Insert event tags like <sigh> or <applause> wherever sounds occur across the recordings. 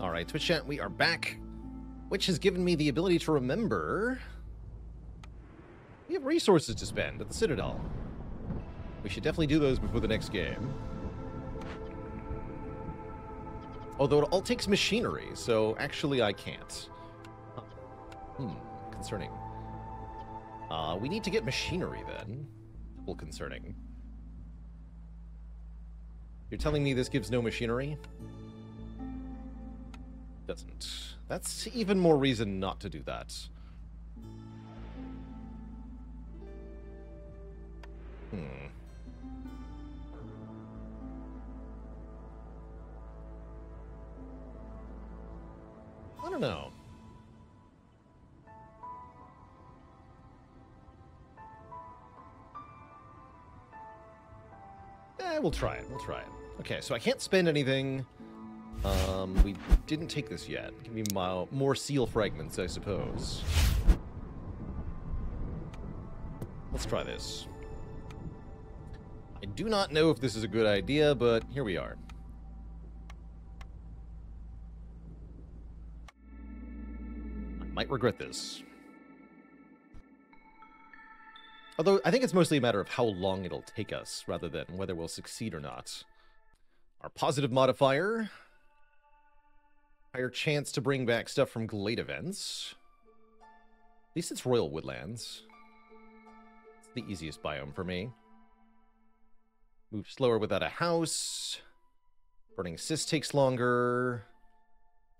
All right, Twitch chat, we are back, which has given me the ability to remember we have resources to spend at the Citadel. We should definitely do those before the next game. Although it all takes machinery, so actually I can't. Hmm, concerning. Uh, we need to get machinery then. Well, concerning. You're telling me this gives no machinery? Doesn't. That's even more reason not to do that. Hmm. I don't know. Eh, we'll try it. We'll try it. Okay, so I can't spend anything. Um, we didn't take this yet. Give me more seal fragments, I suppose. Let's try this. I do not know if this is a good idea, but here we are. I might regret this. Although, I think it's mostly a matter of how long it'll take us, rather than whether we'll succeed or not. Our positive modifier. Higher chance to bring back stuff from Glade events. At least it's Royal Woodlands. It's the easiest biome for me. Move slower without a house. Burning cyst takes longer.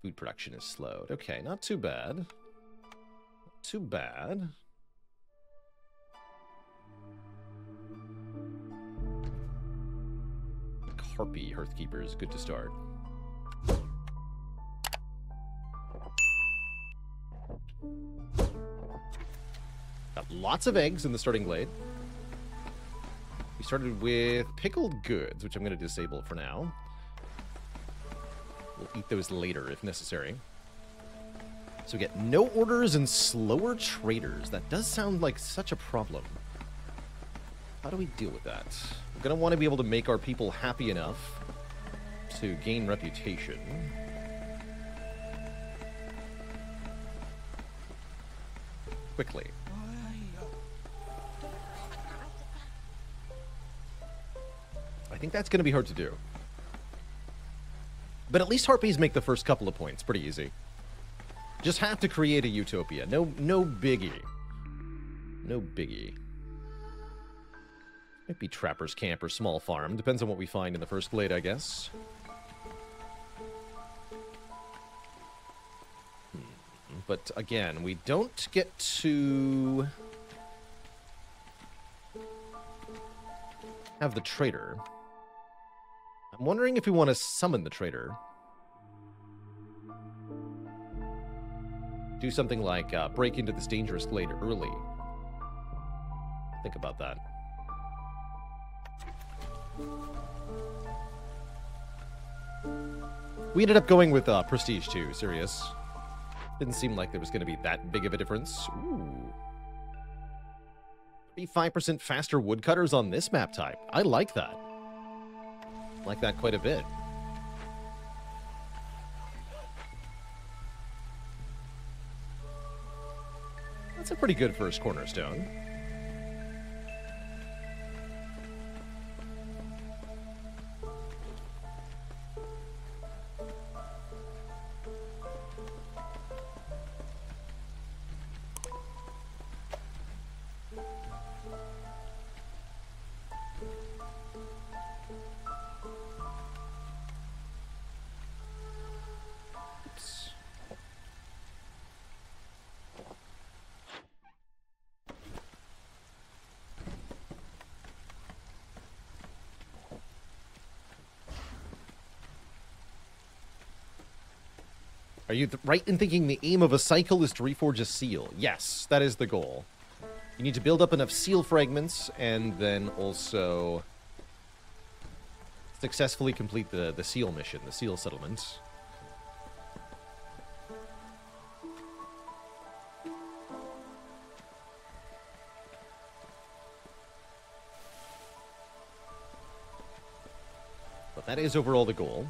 Food production is slowed. Okay, not too bad. Not too bad. Harpy Hearthkeeper is good to start. Got lots of eggs in the starting glade. We started with pickled goods, which I'm going to disable for now. We'll eat those later if necessary. So we get no orders and slower traders. That does sound like such a problem. How do we deal with that? We're going to want to be able to make our people happy enough to gain reputation. Quickly. I think that's going to be hard to do. But at least Harpies make the first couple of points pretty easy. Just have to create a utopia. No, no biggie. No biggie. Might be Trapper's Camp or Small Farm. Depends on what we find in the first glade, I guess. But again, we don't get to have the traitor. I'm wondering if we want to summon the traitor. Do something like uh, break into this dangerous glade early. Think about that. We ended up going with uh, Prestige too, serious. Didn't seem like there was going to be that big of a difference. Ooh. 35% faster woodcutters on this map type. I like that. like that quite a bit. That's a pretty good first cornerstone. Are you right in thinking the aim of a cycle is to reforge a seal? Yes, that is the goal. You need to build up enough seal fragments and then also successfully complete the, the seal mission, the seal settlement. But that is overall the goal.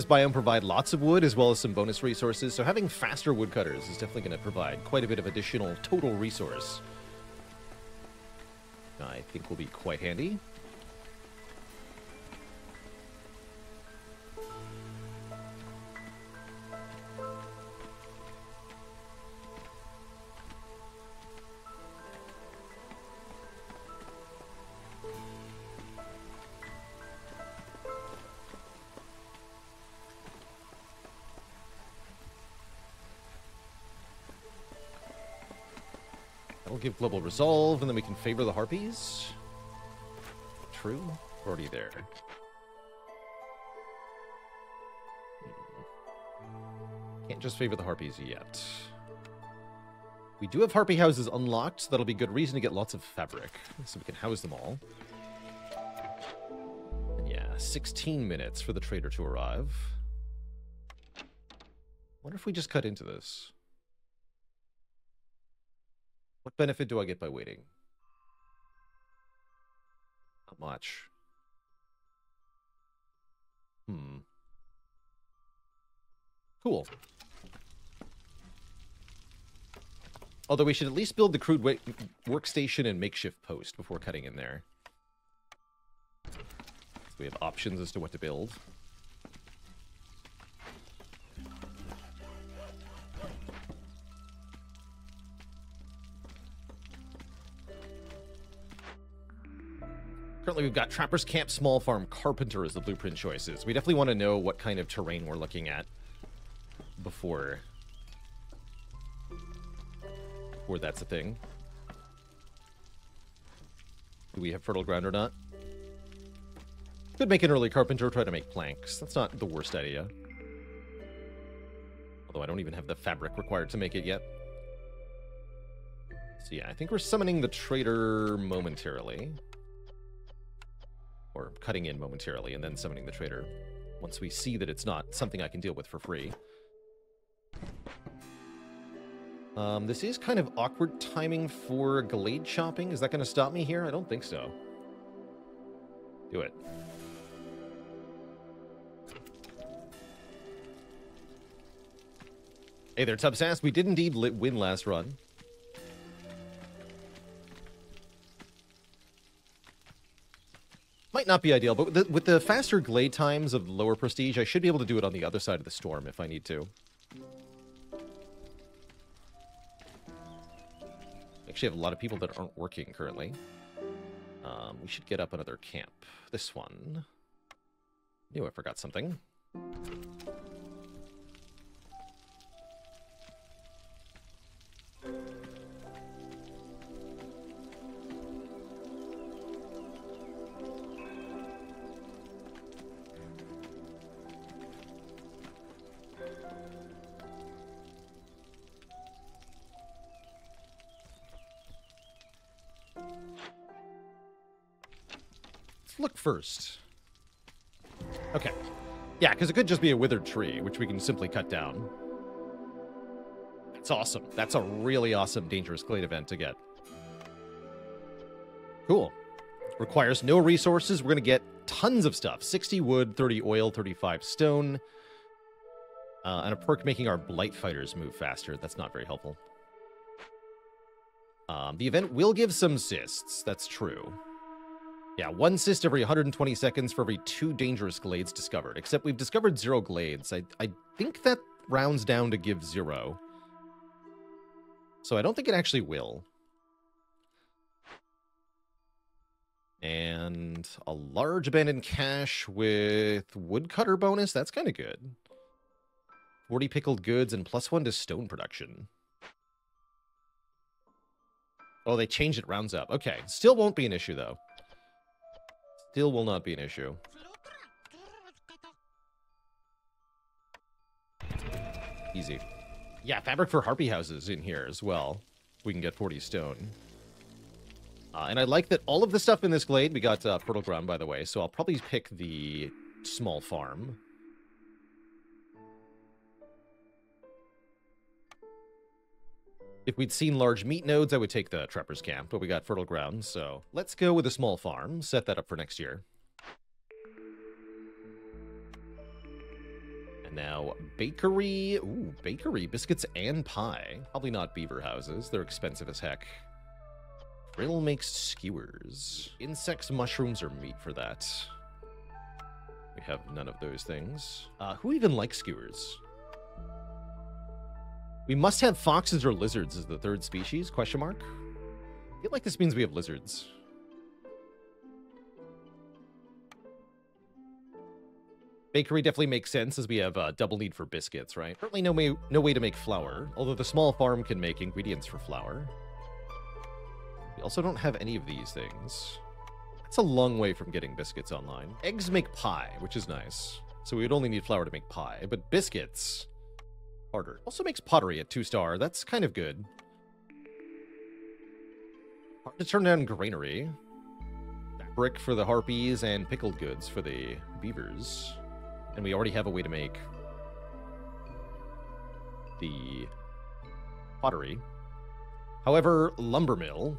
This biome provide lots of wood as well as some bonus resources, so having faster woodcutters is definitely going to provide quite a bit of additional total resource. I think will be quite handy. Give global resolve, and then we can favor the harpies. True. Already there. Can't just favor the harpies yet. We do have harpy houses unlocked, so that'll be good reason to get lots of fabric, so we can house them all. And yeah, 16 minutes for the trader to arrive. wonder if we just cut into this. What benefit do I get by waiting? Not much. Hmm. Cool. Although we should at least build the crude workstation and makeshift post before cutting in there. So we have options as to what to build. Currently, we've got Trapper's Camp, Small Farm, Carpenter as the blueprint choices. We definitely want to know what kind of terrain we're looking at before, before that's a thing. Do we have fertile ground or not? Could make an early carpenter, try to make planks. That's not the worst idea. Although I don't even have the fabric required to make it yet. So yeah, I think we're summoning the trader momentarily or cutting in momentarily and then summoning the trader once we see that it's not something I can deal with for free. Um, this is kind of awkward timing for glade chopping. Is that going to stop me here? I don't think so. Do it. Hey there, Tubsass. We did indeed win last run. Might not be ideal, but with the, with the faster glade times of lower prestige, I should be able to do it on the other side of the storm if I need to. Actually, have a lot of people that aren't working currently. Um, we should get up another camp. This one. Knew I forgot something. Look first. Okay. Yeah, because it could just be a withered tree, which we can simply cut down. That's awesome. That's a really awesome Dangerous Glade event to get. Cool. Requires no resources. We're going to get tons of stuff. 60 wood, 30 oil, 35 stone. Uh, and a perk making our blight fighters move faster. That's not very helpful. Um, the event will give some cysts. That's true. Yeah, one cyst every 120 seconds for every two dangerous glades discovered. Except we've discovered zero glades. I, I think that rounds down to give zero. So I don't think it actually will. And a large abandoned cache with woodcutter bonus. That's kind of good. 40 pickled goods and plus one to stone production. Oh, they changed it rounds up. Okay, still won't be an issue, though. Still will not be an issue. Easy. Yeah, fabric for harpy houses in here as well. We can get 40 stone. Uh, and I like that all of the stuff in this glade, we got uh, fertile ground, by the way, so I'll probably pick the small farm. If we'd seen large meat nodes, I would take the Trapper's Camp, but we got fertile ground, so let's go with a small farm, set that up for next year. And now, bakery. Ooh, bakery, biscuits and pie. Probably not beaver houses, they're expensive as heck. Grill makes skewers. Insects, mushrooms, or meat for that. We have none of those things. Uh, who even likes skewers? We must have foxes or lizards as the third species? Question mark. I feel like this means we have lizards. Bakery definitely makes sense as we have uh, double need for biscuits, right? Certainly no way, no way to make flour, although the small farm can make ingredients for flour. We also don't have any of these things. That's a long way from getting biscuits online. Eggs make pie, which is nice. So we would only need flour to make pie, but biscuits, harder. Also makes pottery at two star. That's kind of good. Hard to turn down granary. Brick for the harpies and pickled goods for the beavers. And we already have a way to make the pottery. However, lumber mill,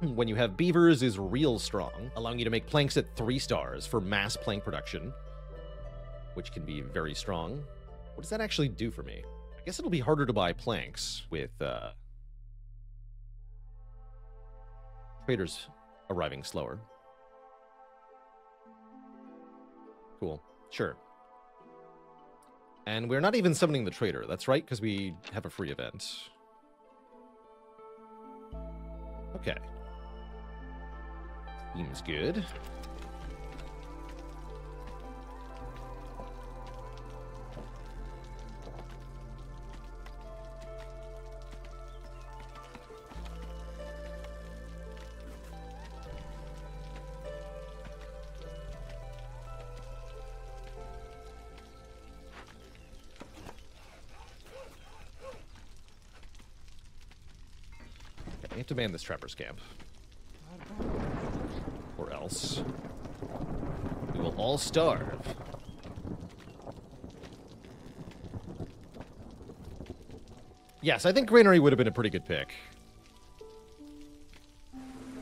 hmm, when you have beavers, is real strong, allowing you to make planks at three stars for mass plank production, which can be very strong. What does that actually do for me? Guess it'll be harder to buy planks with uh, traders arriving slower. Cool. Sure. And we're not even summoning the trader. That's right, because we have a free event. Okay. Seems good. To man this trapper's camp. Or else we will all starve. Yes, I think Granary would have been a pretty good pick.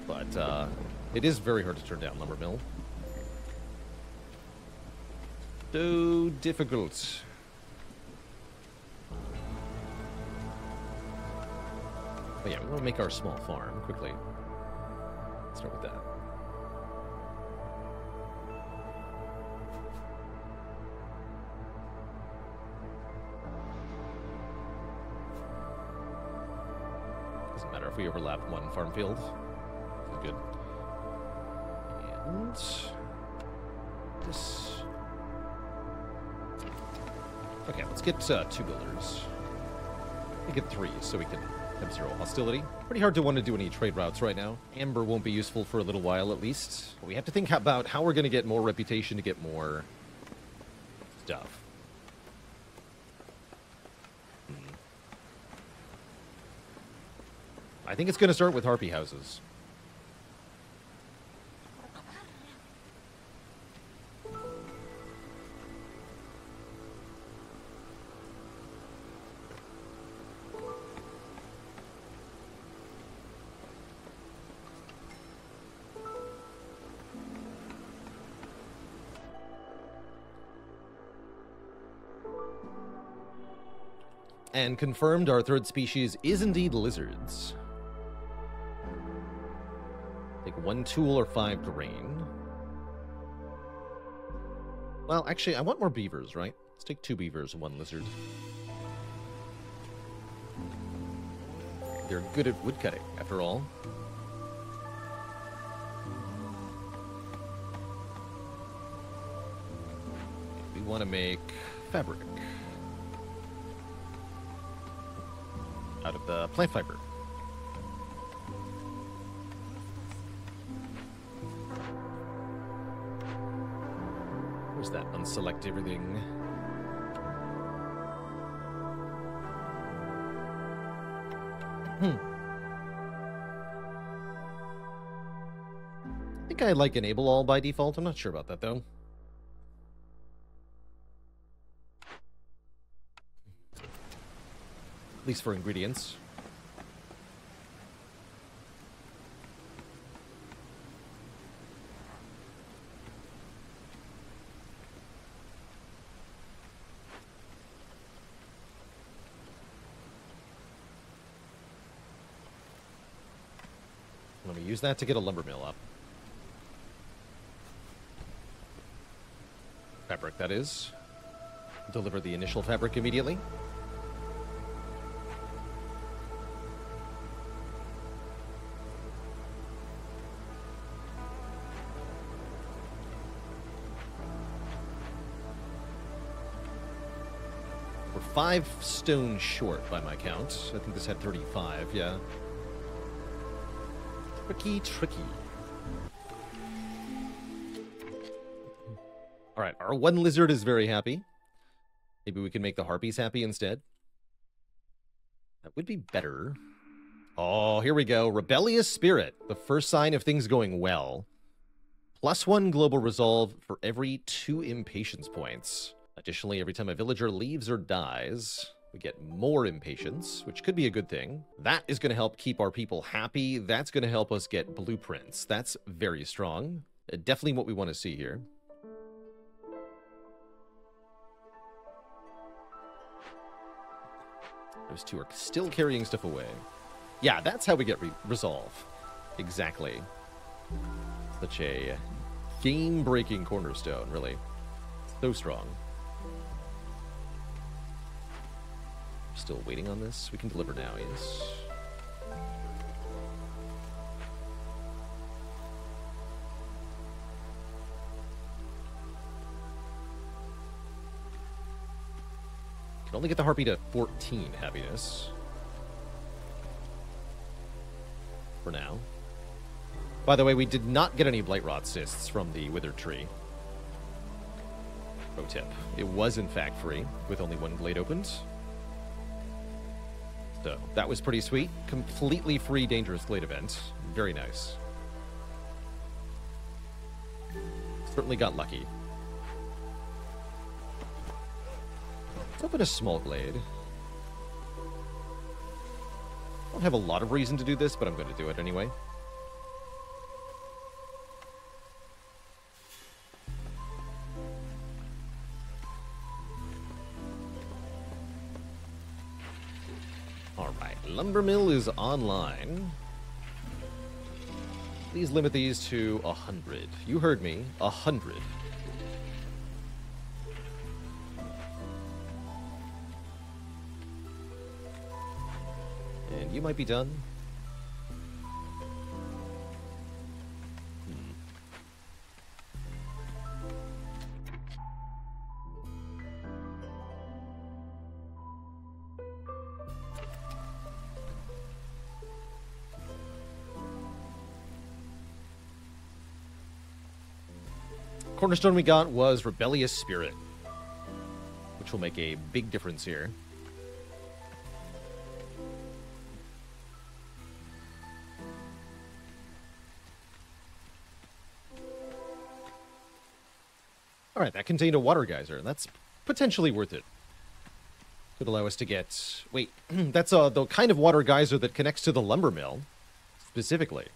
But uh, it is very hard to turn down Lumber Mill. So difficult. But yeah, we want to make our small farm quickly. Start with that. Doesn't matter if we overlap one farm field. Feels good. And this. Okay, let's get uh, two builders. We get three, so we can have zero hostility. Pretty hard to want to do any trade routes right now. Amber won't be useful for a little while at least. We have to think about how we're going to get more reputation to get more stuff. Hmm. I think it's going to start with harpy houses. And confirmed our third species is indeed lizards. Take one tool or five grain. Well, actually, I want more beavers, right? Let's take two beavers and one lizard. They're good at woodcutting, after all. We want to make fabric. out of the plant fiber. Where's that unselect everything? Hmm. I think I like enable all by default. I'm not sure about that though. least for ingredients. Let me use that to get a lumber mill up. Fabric, that is. Deliver the initial fabric immediately. Five stone short by my count. I think this had 35, yeah. Tricky, tricky. All right, our one lizard is very happy. Maybe we can make the harpies happy instead. That would be better. Oh, here we go. Rebellious Spirit. The first sign of things going well. Plus one global resolve for every two impatience points. Additionally, every time a villager leaves or dies, we get more impatience, which could be a good thing. That is going to help keep our people happy. That's going to help us get blueprints. That's very strong. Uh, definitely what we want to see here. Those two are still carrying stuff away. Yeah, that's how we get re resolve. Exactly. Such a game-breaking cornerstone, really. So strong. Still waiting on this? We can deliver now, yes. Can only get the harpy to 14 happiness. For now. By the way, we did not get any blight rot cysts from the Withered Tree. Pro tip. It was in fact free, with only one glade opened. So, that was pretty sweet. Completely free Dangerous Glade event. Very nice. Certainly got lucky. Let's open a small glade. Don't have a lot of reason to do this, but I'm going to do it anyway. Lumber Mill is online. Please limit these to a hundred. You heard me, a hundred. And you might be done. Cornerstone we got was Rebellious Spirit, which will make a big difference here. All right, that contained a water geyser. And that's potentially worth it. Could allow us to get... Wait, <clears throat> that's uh, the kind of water geyser that connects to the lumber mill, specifically.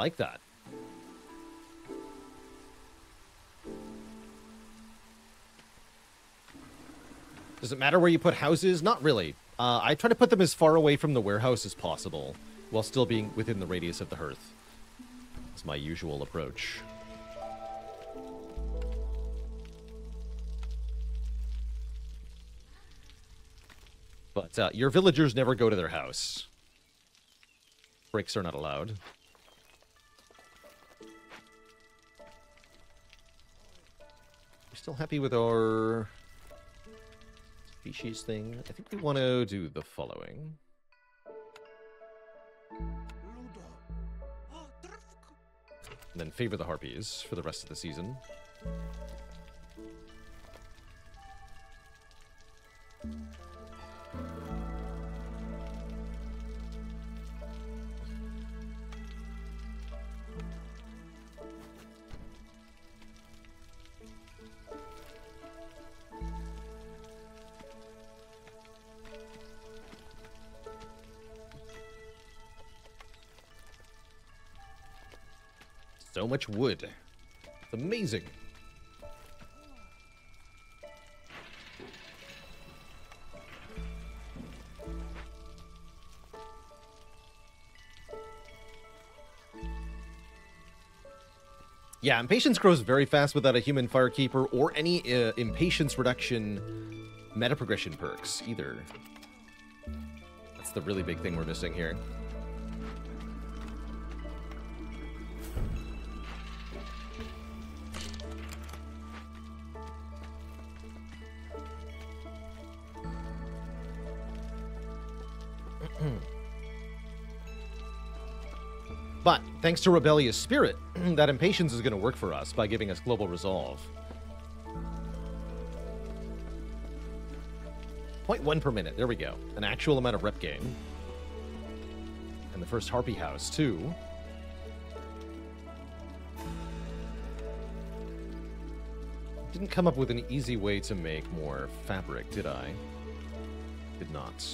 Like that. Does it matter where you put houses? Not really. Uh, I try to put them as far away from the warehouse as possible, while still being within the radius of the hearth. It's my usual approach. But uh, your villagers never go to their house. Breaks are not allowed. Still happy with our species thing. I think we want to do the following. And then favor the harpies for the rest of the season. So much wood. It's amazing. Yeah, impatience grows very fast without a human firekeeper or any uh, impatience reduction meta progression perks either. That's the really big thing we're missing here. But thanks to Rebellious Spirit, <clears throat> that impatience is going to work for us by giving us global resolve. 0.1 per minute. There we go. An actual amount of rep gain. And the first Harpy House, too. Didn't come up with an easy way to make more fabric, did I? Did not.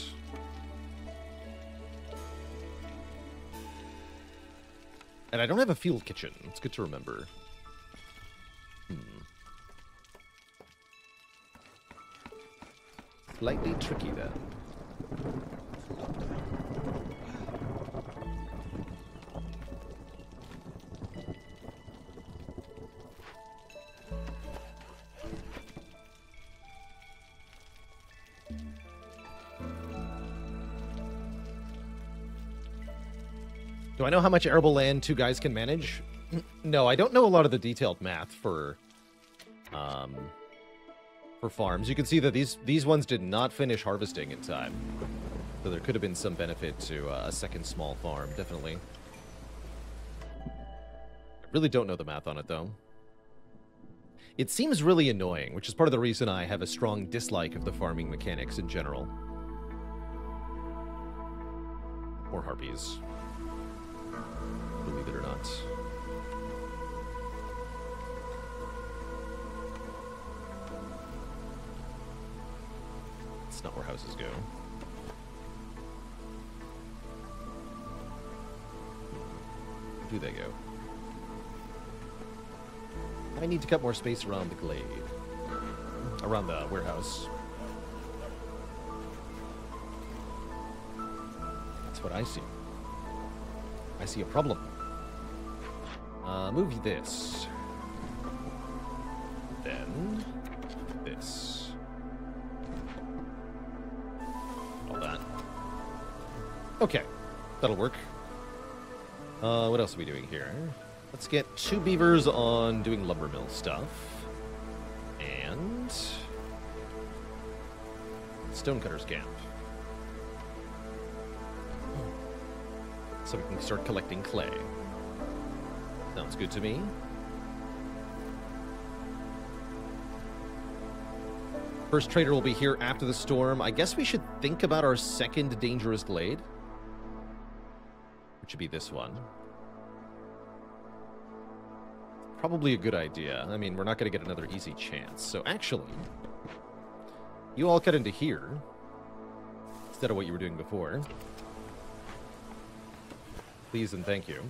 And I don't have a field kitchen. It's good to remember. Hmm. Slightly tricky then. I know how much arable land two guys can manage? No, I don't know a lot of the detailed math for um, for farms. You can see that these these ones did not finish harvesting in time. So there could have been some benefit to uh, a second small farm, definitely. I really don't know the math on it, though. It seems really annoying, which is part of the reason I have a strong dislike of the farming mechanics in general. More harpies believe it or not. It's not where houses go. Where do they go? I need to cut more space around the glade. Around the warehouse. That's what I see. I see a problem. Uh, move this. Then this. All that. Okay, that'll work. Uh, what else are we doing here? Let's get two beavers on doing lumber mill stuff. And... Stonecutter's camp. So we can start collecting clay. Sounds good to me. First trader will be here after the storm. I guess we should think about our second dangerous glade. Which should be this one. Probably a good idea. I mean, we're not going to get another easy chance. So actually, you all cut into here. Instead of what you were doing before. Please and thank you.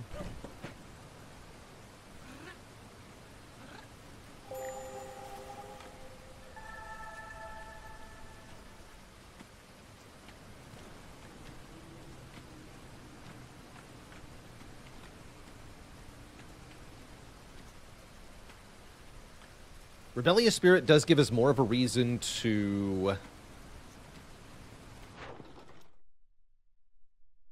Rebellious Spirit does give us more of a reason to...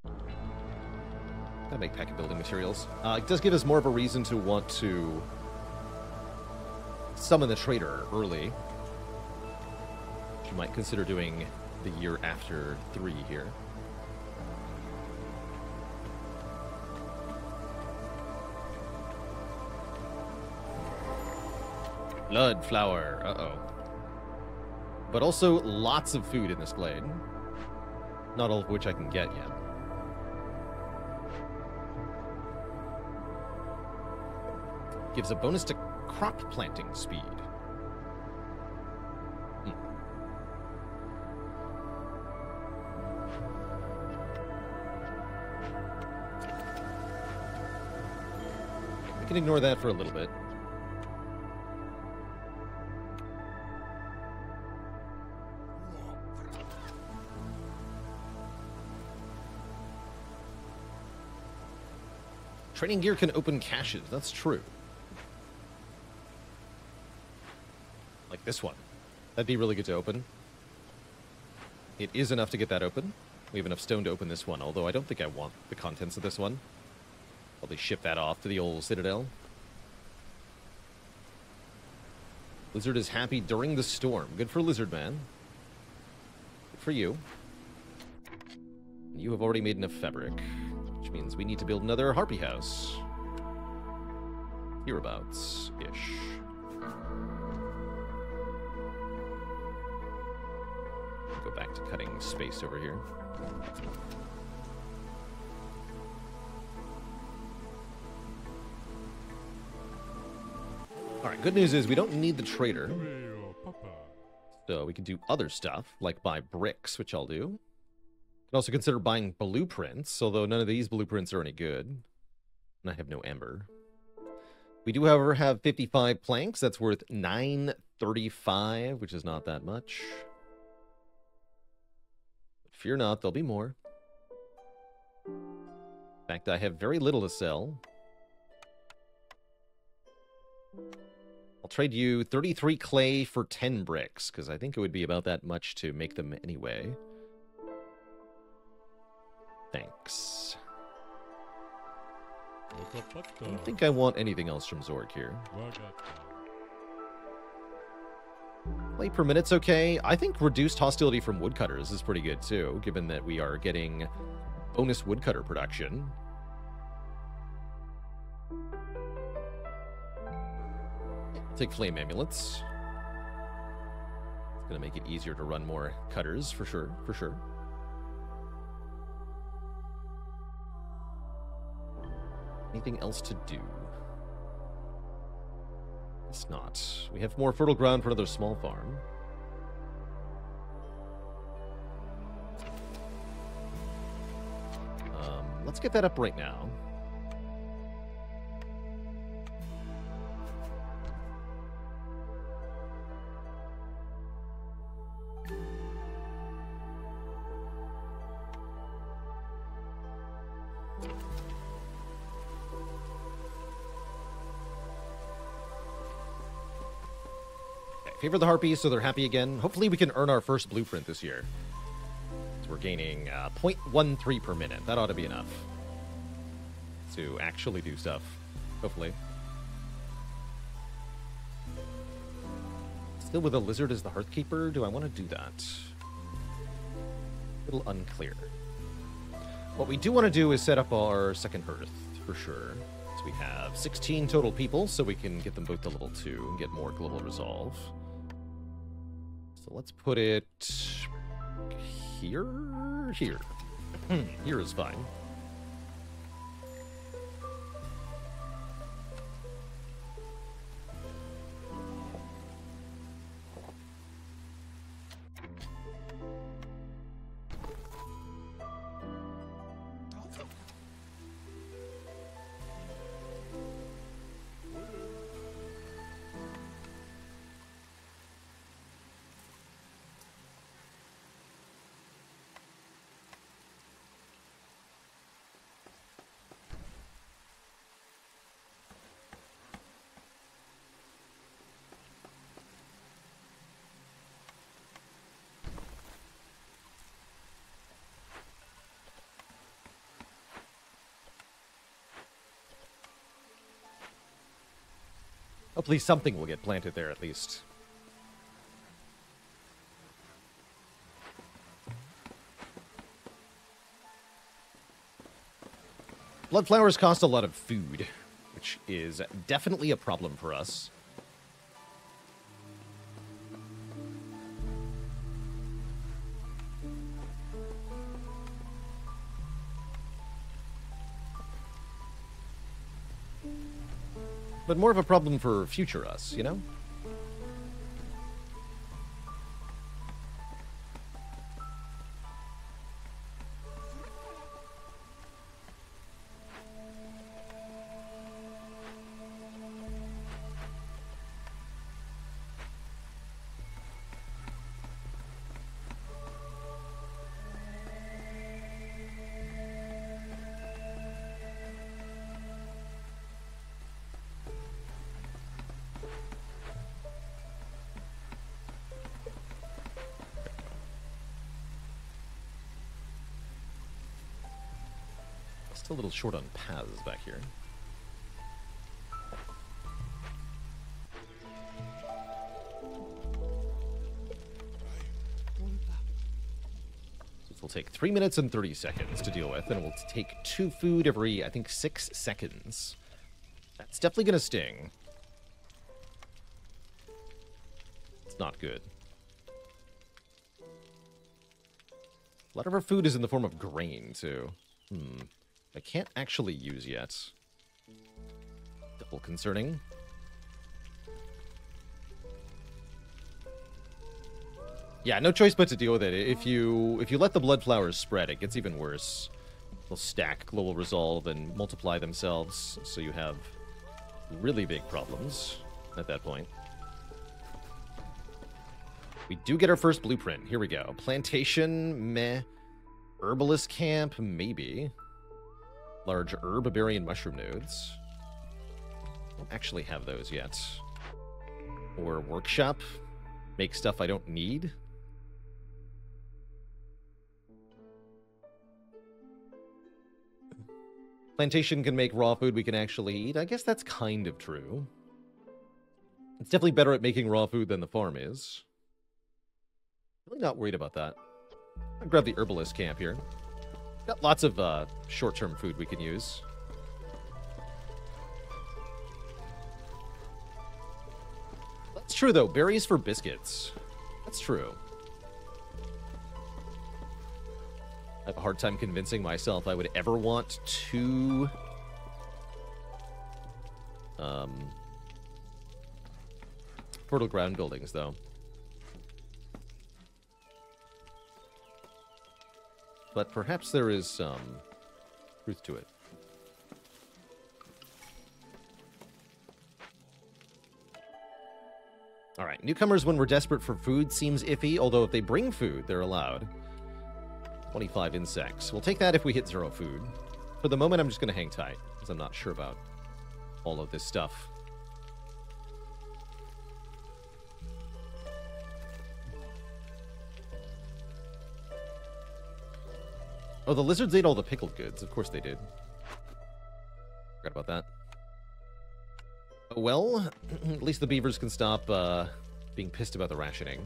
Gotta make packet building materials. Uh, it does give us more of a reason to want to summon the trader early. You might consider doing the year after 3 here. Blood flower. Uh-oh. But also lots of food in this glade. Not all of which I can get yet. Gives a bonus to crop planting speed. Hmm. We can ignore that for a little bit. Training gear can open caches. That's true. Like this one. That'd be really good to open. It is enough to get that open. We have enough stone to open this one, although I don't think I want the contents of this one. Probably ship that off to the old Citadel. Lizard is happy during the storm. Good for Lizard Man. Good for you. You have already made enough fabric means we need to build another Harpy house. Hereabouts-ish. Go back to cutting space over here. All right, good news is we don't need the trader. So we can do other stuff, like buy bricks, which I'll do. Also consider buying blueprints, although none of these blueprints are any good. And I have no amber. We do, however, have 55 planks. That's worth 935, which is not that much. But fear not, there'll be more. In fact, I have very little to sell. I'll trade you 33 clay for 10 bricks, because I think it would be about that much to make them anyway. Thanks. I don't think I want anything else from Zorg here. Clay per minute's okay. I think reduced hostility from woodcutters is pretty good too, given that we are getting bonus woodcutter production. Take flame amulets. It's gonna make it easier to run more cutters for sure, for sure. Anything else to do? It's not. We have more fertile ground for another small farm. Um, let's get that up right now. Favor the Harpies so they're happy again. Hopefully we can earn our first blueprint this year. So we're gaining uh, 0.13 per minute. That ought to be enough to actually do stuff. Hopefully. Still with a lizard as the Hearthkeeper? Do I want to do that? A little unclear. What we do want to do is set up our second Hearth, for sure. So we have 16 total people, so we can get them both to level 2 and get more global resolve. So let's put it here. Here. Hmm, here is fine. Hopefully something will get planted there at least. Bloodflowers cost a lot of food, which is definitely a problem for us. But more of a problem for future us, you know? A little short on paths back here. This will take 3 minutes and 30 seconds to deal with, and it will take 2 food every, I think, 6 seconds. That's definitely going to sting. It's not good. A lot of our food is in the form of grain, too. Hmm. I can't actually use yet. Double concerning. Yeah, no choice but to deal with it. If you if you let the blood flowers spread, it gets even worse. They'll stack global resolve and multiply themselves, so you have really big problems at that point. We do get our first blueprint. Here we go. Plantation, meh. Herbalist camp, maybe. Large herbarian mushroom nodes. Don't actually have those yet. Or workshop. Make stuff I don't need. Plantation can make raw food we can actually eat. I guess that's kind of true. It's definitely better at making raw food than the farm is. Really not worried about that. I'll grab the herbalist camp here. Got lots of uh, short-term food we can use. That's true, though. Berries for biscuits. That's true. I have a hard time convincing myself I would ever want to... Um, fertile ground buildings, though. But perhaps there is some truth to it. All right, newcomers when we're desperate for food seems iffy, although if they bring food, they're allowed. 25 insects. We'll take that if we hit zero food. For the moment, I'm just going to hang tight, because I'm not sure about all of this stuff. Oh, the lizards ate all the pickled goods. Of course they did. Forgot about that. Oh, well, <clears throat> at least the beavers can stop uh, being pissed about the rationing.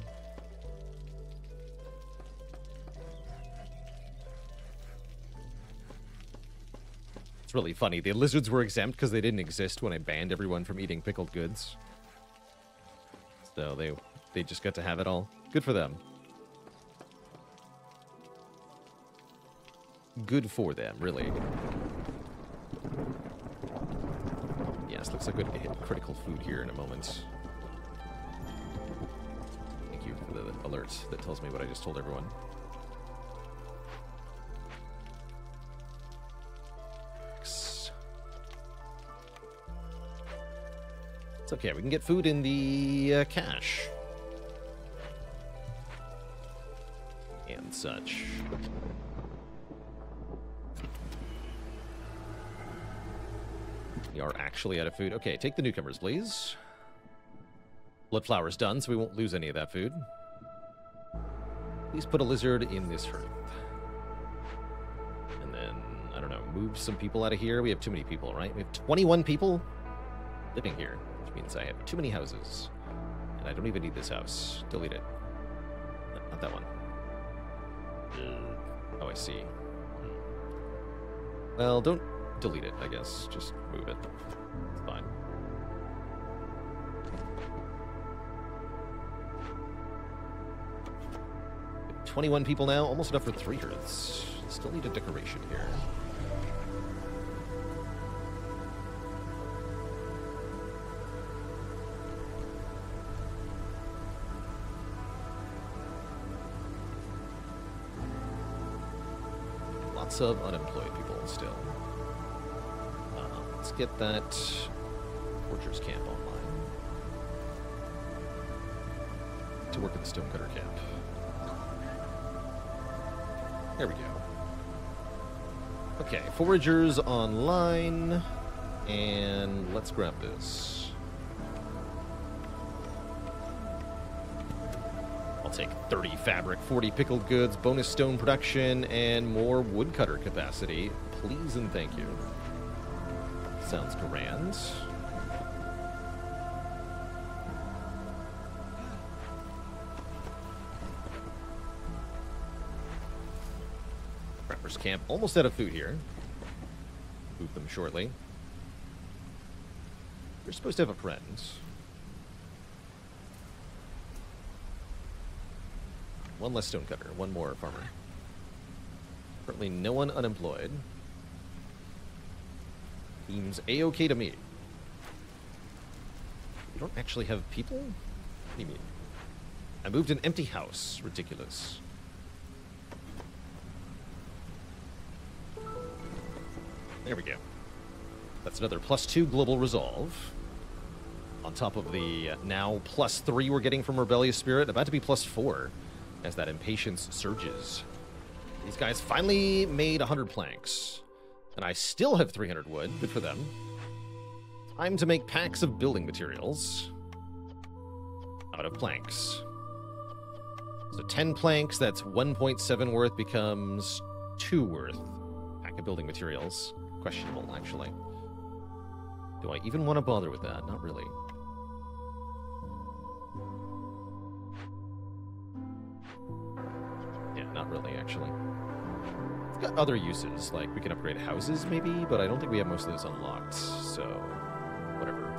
It's really funny. The lizards were exempt because they didn't exist when I banned everyone from eating pickled goods. So they they just got to have it all. Good for them. Good for them, really. Yes, looks like we're going to hit critical food here in a moment. Thank you for the alert that tells me what I just told everyone. It's okay, we can get food in the uh, cache. And such. We are actually out of food. Okay, take the newcomers, please. Blood flower's done, so we won't lose any of that food. Please put a lizard in this hearth. And then, I don't know, move some people out of here. We have too many people, right? We have 21 people living here which means I have too many houses. And I don't even need this house. Delete it. No, not that one. Oh, I see. Hmm. Well, don't delete it, I guess. Just move it. It's fine. Twenty-one people now, almost enough for three hearths. Still need a decoration here. lots of unemployed people still. Get that Foragers camp online. To work at the Stonecutter camp. There we go. Okay, Foragers online. And let's grab this. I'll take 30 fabric, 40 pickled goods, bonus stone production, and more woodcutter capacity. please and thank you. Sounds grand. Preppers camp almost out of food here. Move them shortly. You're supposed to have a friend. One less stonecutter, one more farmer. Currently no one unemployed. Seems a-okay to me. You don't actually have people? What do you mean? I moved an empty house. Ridiculous. There we go. That's another plus two global resolve. On top of the uh, now plus three we're getting from Rebellious Spirit, about to be plus four as that impatience surges. These guys finally made 100 planks, and I still have 300 wood. Good for them. Time to make packs of building materials out of planks. So 10 planks, that's 1.7 worth, becomes 2 worth. Pack of building materials. Questionable, actually. Do I even want to bother with that? Not really. Yeah, not really, actually. It's got other uses, like we can upgrade houses, maybe, but I don't think we have most of those unlocked, so... whatever.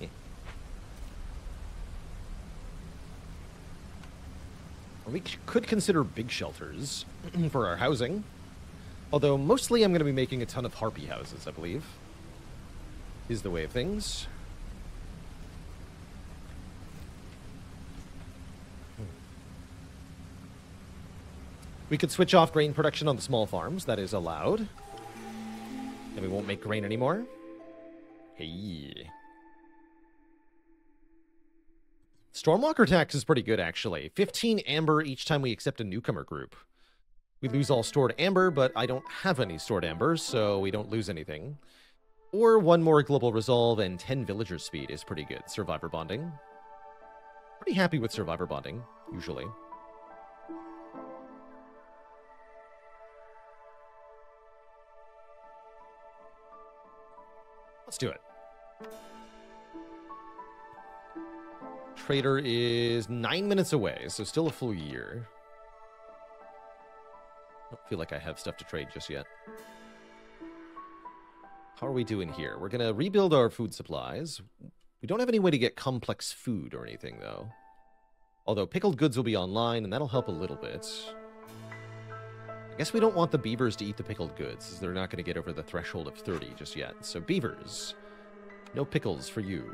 Eh. We could consider big shelters <clears throat> for our housing. Although mostly I'm going to be making a ton of harpy houses, I believe. Is the way of things. Hmm. We could switch off grain production on the small farms. That is allowed. And we won't make grain anymore. Hey. Stormwalker tax is pretty good, actually. 15 amber each time we accept a newcomer group. We lose all stored amber, but I don't have any stored amber, so we don't lose anything. Or one more global resolve and 10 villager speed is pretty good. Survivor bonding. Pretty happy with survivor bonding, usually. Let's do it. Trader is nine minutes away, so still a full year. I Don't feel like I have stuff to trade just yet. How are we doing here? We're going to rebuild our food supplies. We don't have any way to get complex food or anything, though. Although pickled goods will be online, and that'll help a little bit. I guess we don't want the beavers to eat the pickled goods, as they're not going to get over the threshold of 30 just yet. So beavers, no pickles for you.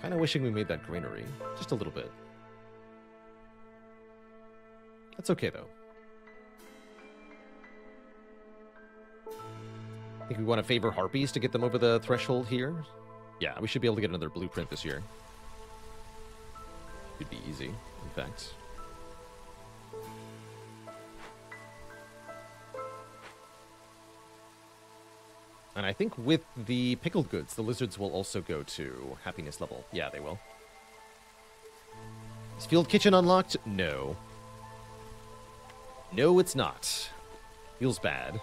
Kind of wishing we made that granary. Just a little bit. That's okay, though. I think we want to favor harpies to get them over the threshold here. Yeah, we should be able to get another blueprint this year. Should be easy, in fact. And I think with the pickled goods, the lizards will also go to happiness level. Yeah, they will. Is field kitchen unlocked? No. No, it's not. Feels bad.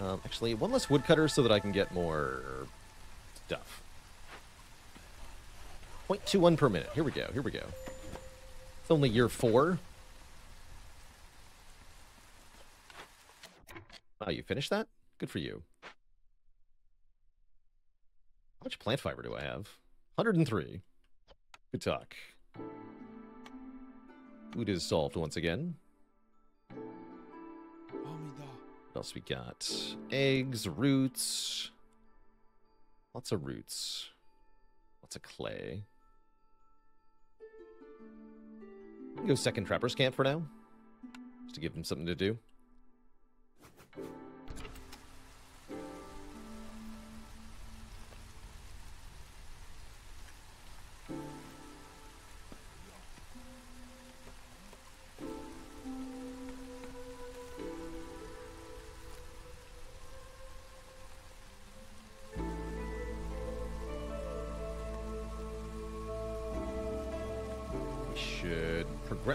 Um, actually, one less woodcutter so that I can get more stuff. 0.21 per minute. Here we go. Here we go. It's only year four. Wow, you finished that? Good for you. How much plant fiber do I have? 103. Good talk. Food is solved once again. What else we got? Eggs, roots. Lots of roots. Lots of clay. Go second trapper's camp for now. Just to give them something to do.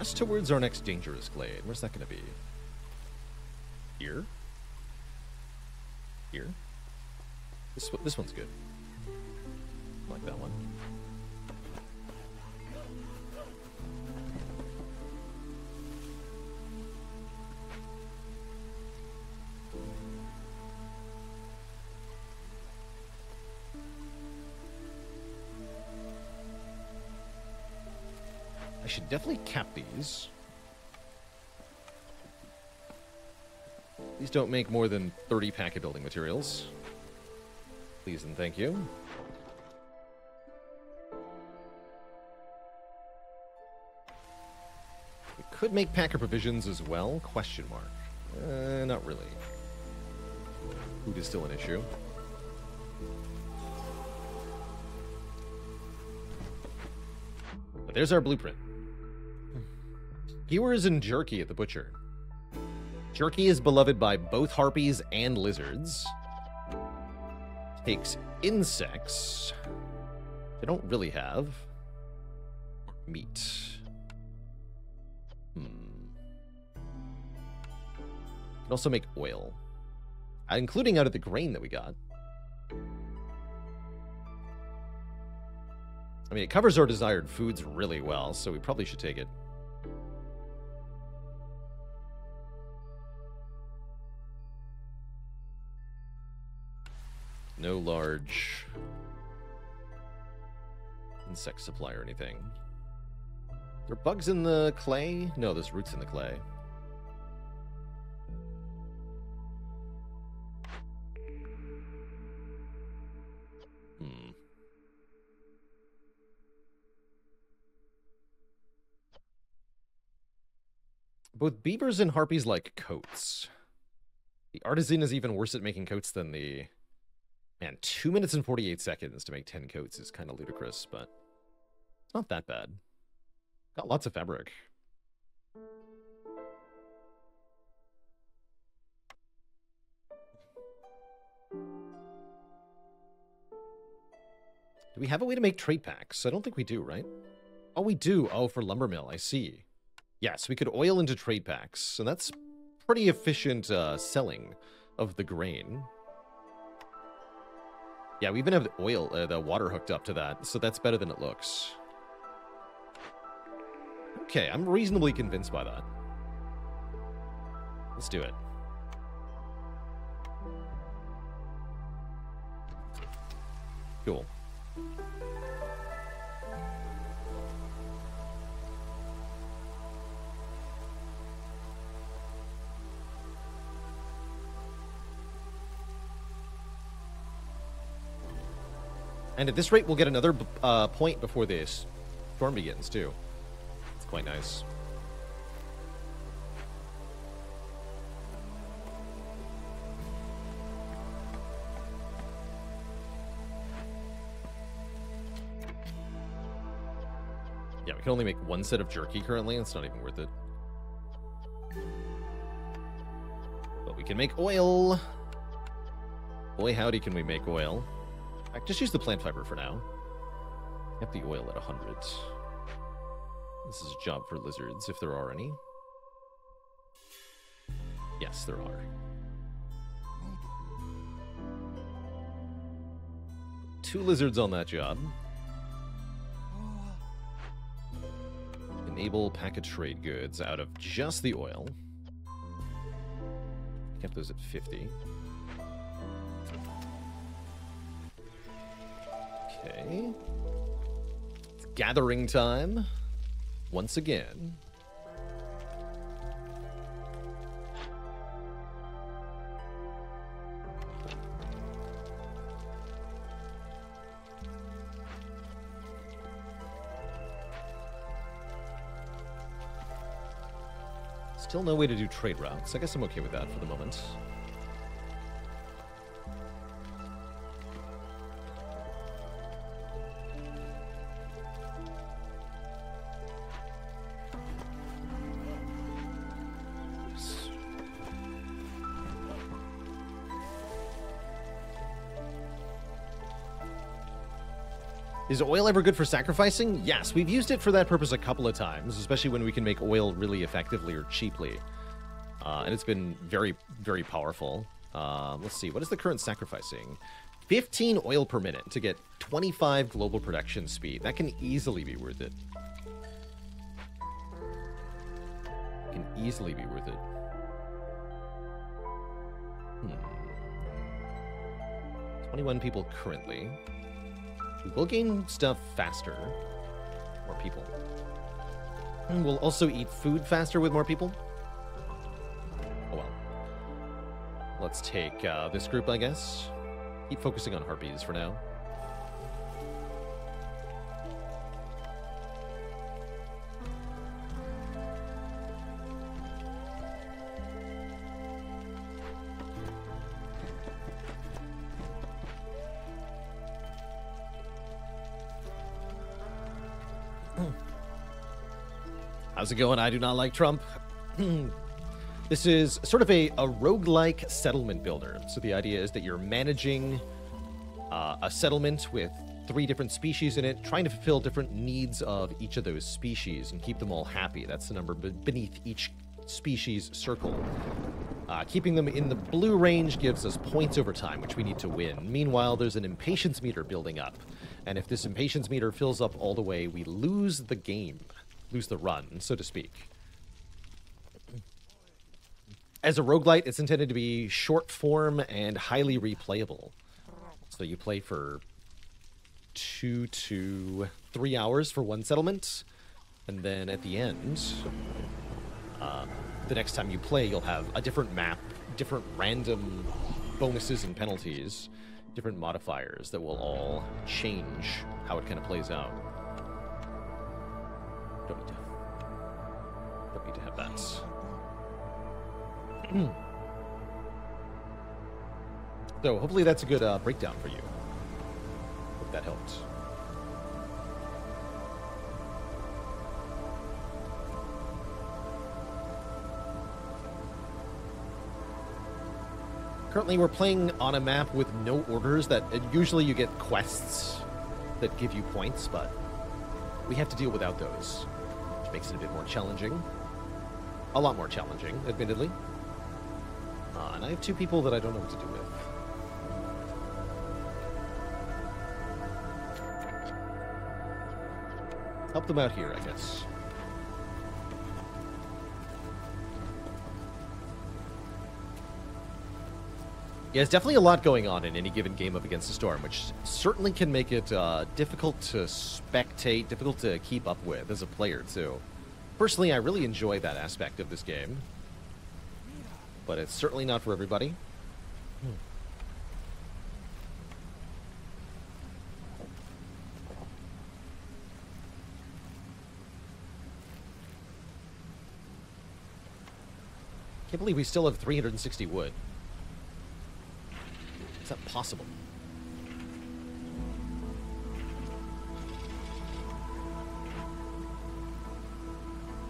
Progress towards our next dangerous glade. Where's that going to be? Here? Here? This, this one's good. I like that one. Should definitely cap these. These don't make more than 30 packet building materials. Please and thank you. We could make packer provisions as well? Question mark. Uh, not really. Food is still an issue. But there's our blueprint. Skewers and jerky at the butcher. Jerky is beloved by both harpies and lizards. Takes insects. They don't really have. Meat. Hmm. Can also make oil. Including out of the grain that we got. I mean, it covers our desired foods really well, so we probably should take it. No large insect supply or anything. There Are bugs in the clay? No, there's roots in the clay. Hmm. Both beavers and harpies like coats. The artisan is even worse at making coats than the Man, 2 minutes and 48 seconds to make 10 coats is kind of ludicrous, but it's not that bad. Got lots of fabric. Do we have a way to make trade packs? I don't think we do, right? Oh, we do. Oh, for lumber mill. I see. Yes, we could oil into trade packs, and that's pretty efficient uh, selling of the grain. Yeah, we even have the oil, uh, the water hooked up to that, so that's better than it looks. Okay, I'm reasonably convinced by that. Let's do it. Cool. And at this rate, we'll get another uh, point before this storm begins, too. It's quite nice. Yeah, we can only make one set of jerky currently. It's not even worth it. But we can make oil. Boy, howdy can we make oil. Just use the plant fiber for now. Have the oil at 100. This is a job for lizards, if there are any. Yes, there are. Two lizards on that job. Enable packet trade goods out of just the oil. Kept those at 50. Okay. It's gathering time. Once again. Still no way to do trade routes. I guess I'm okay with that for the moment. Is oil ever good for sacrificing? Yes, we've used it for that purpose a couple of times, especially when we can make oil really effectively or cheaply. Uh, and it's been very, very powerful. Uh, let's see, what is the current sacrificing? 15 oil per minute to get 25 global production speed. That can easily be worth it. Can easily be worth it. Hmm. 21 people currently. We will gain stuff faster. More people. And we'll also eat food faster with more people. Oh well. Let's take uh, this group, I guess. Keep focusing on harpies for now. How's it going? I do not like Trump. <clears throat> this is sort of a, a roguelike settlement builder. So the idea is that you're managing uh, a settlement with three different species in it, trying to fulfill different needs of each of those species and keep them all happy. That's the number beneath each species circle. Uh, keeping them in the blue range gives us points over time, which we need to win. Meanwhile, there's an impatience meter building up. And if this impatience meter fills up all the way, we lose the game lose the run, so to speak. As a roguelite, it's intended to be short form and highly replayable. So you play for two to three hours for one settlement, and then at the end, uh, the next time you play, you'll have a different map, different random bonuses and penalties, different modifiers that will all change how it kind of plays out. Don't need to. Don't need to have that. so hopefully that's a good uh, breakdown for you. Hope that helps. Currently, we're playing on a map with no orders. That usually you get quests that give you points, but we have to deal without those makes it a bit more challenging. A lot more challenging, admittedly. Uh, and I have two people that I don't know what to do with. Help them out here, I guess. Yeah, there's definitely a lot going on in any given game of Against the Storm, which certainly can make it uh, difficult to spectate, difficult to keep up with as a player, too. Personally, I really enjoy that aspect of this game, but it's certainly not for everybody. Hmm. Can't believe we still have 360 wood that possible?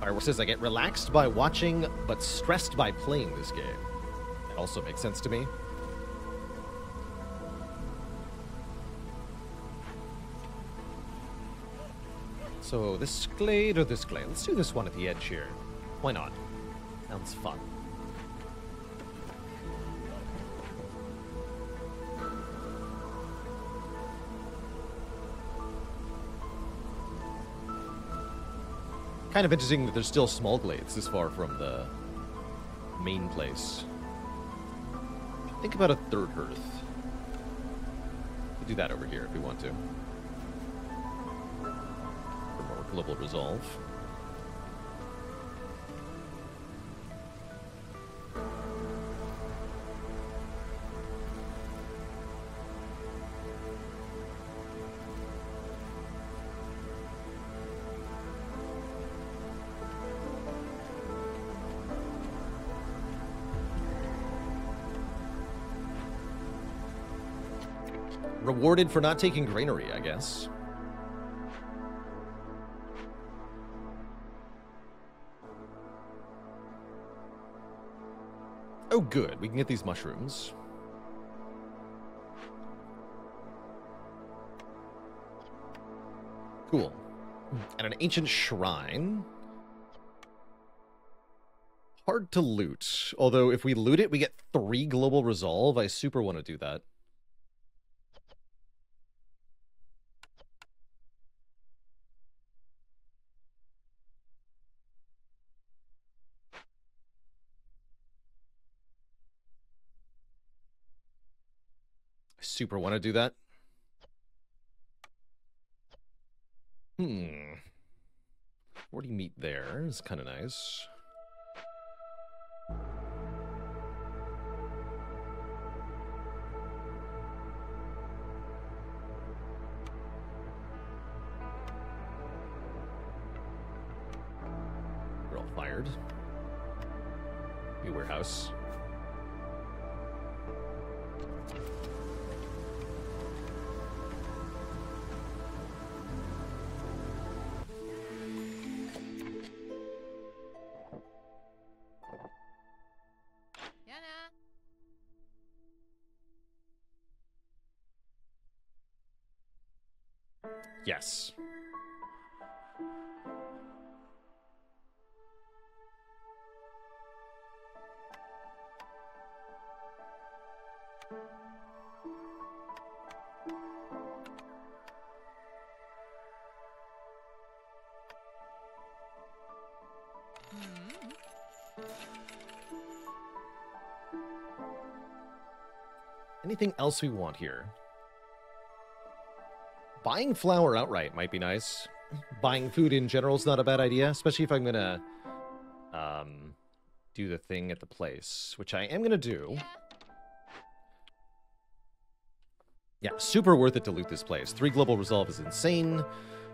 Firewall says, I get relaxed by watching, but stressed by playing this game. That also makes sense to me. So, this glade or this glade? Let's do this one at the edge here. Why not? Sounds fun. Kind of interesting that there's still small glades this far from the main place. Think about a third hearth. We'll do that over here if we want to. For more global resolve. Rewarded for not taking granary, I guess. Oh, good. We can get these mushrooms. Cool. And an ancient shrine. Hard to loot. Although if we loot it, we get three global resolve. I super want to do that. I super want to do that. Hmm. Where do you meet there? It's kind of nice. We're all fired. New warehouse. Yes. Anything else we want here? Buying flour outright might be nice. Buying food in general is not a bad idea, especially if I'm gonna um, do the thing at the place, which I am gonna do. Yeah. Super worth it to loot this place. Three global resolve is insane.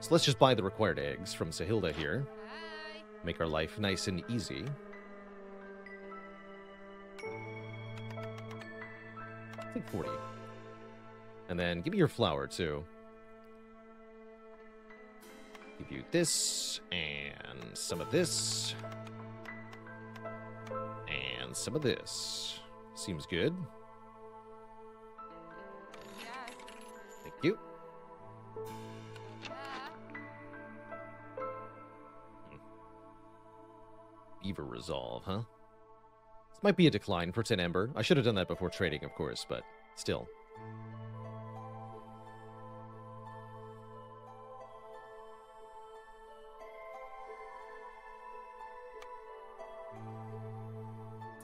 So let's just buy the required eggs from Sahilda here. Make our life nice and easy. I think 40. And then give me your flour, too. Give you this, and some of this. And some of this. Seems good. Thank you. Hmm. Beaver Resolve, huh? This might be a decline for 10 amber. I should have done that before trading, of course, but still.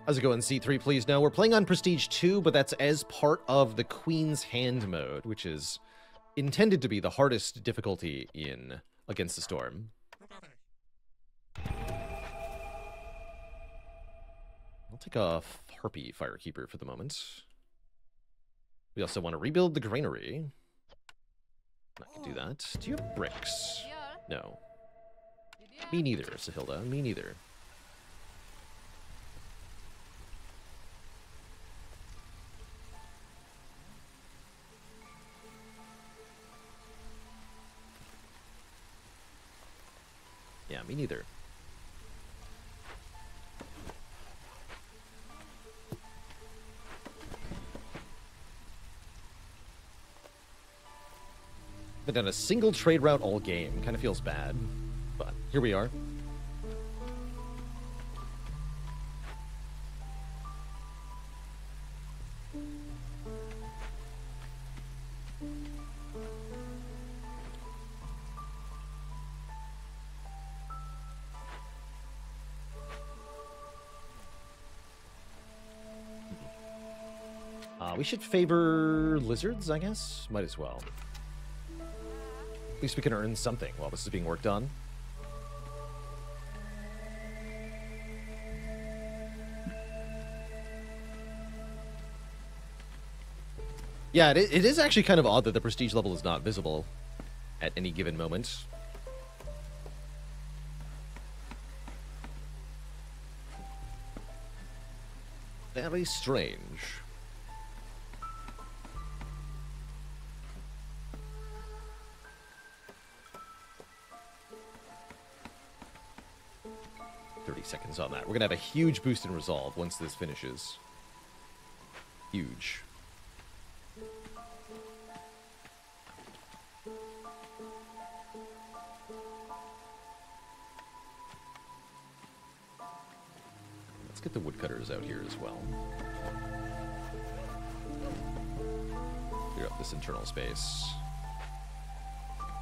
How's it going, C3, please? No, we're playing on Prestige 2, but that's as part of the Queen's Hand mode, which is intended to be the hardest difficulty in Against the Storm. I'll take a Harpy Firekeeper for the moment. We also want to rebuild the granary. I can do that. Do you have bricks? No. Me neither, Sahilda. Me neither. Me neither. Been done a single trade route all game. Kind of feels bad, but here we are. We should favor lizards, I guess. Might as well. At least we can earn something while this is being worked on. Yeah, it, it is actually kind of odd that the prestige level is not visible at any given moment. Very strange. Seconds on that. We're gonna have a huge boost in resolve once this finishes. Huge. Let's get the woodcutters out here as well. Clear up this internal space.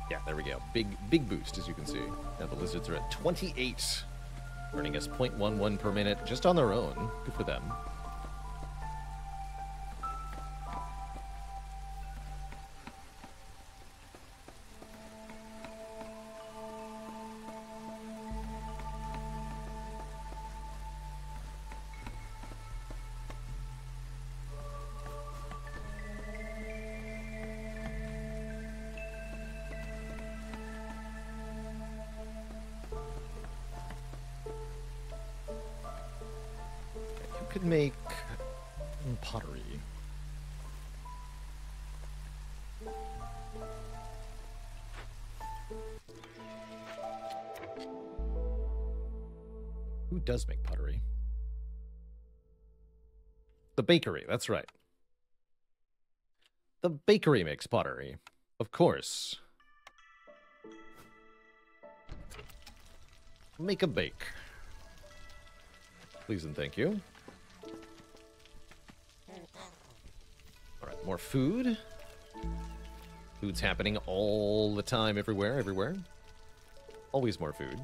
Yeah, there we go. Big, big boost, as you can see. Now the lizards are at 28, earning us 0.11 per minute just on their own. Good for them. Bakery, that's right. The bakery makes pottery. Of course. Make a bake. Please and thank you. Alright, more food. Food's happening all the time, everywhere, everywhere. Always more food.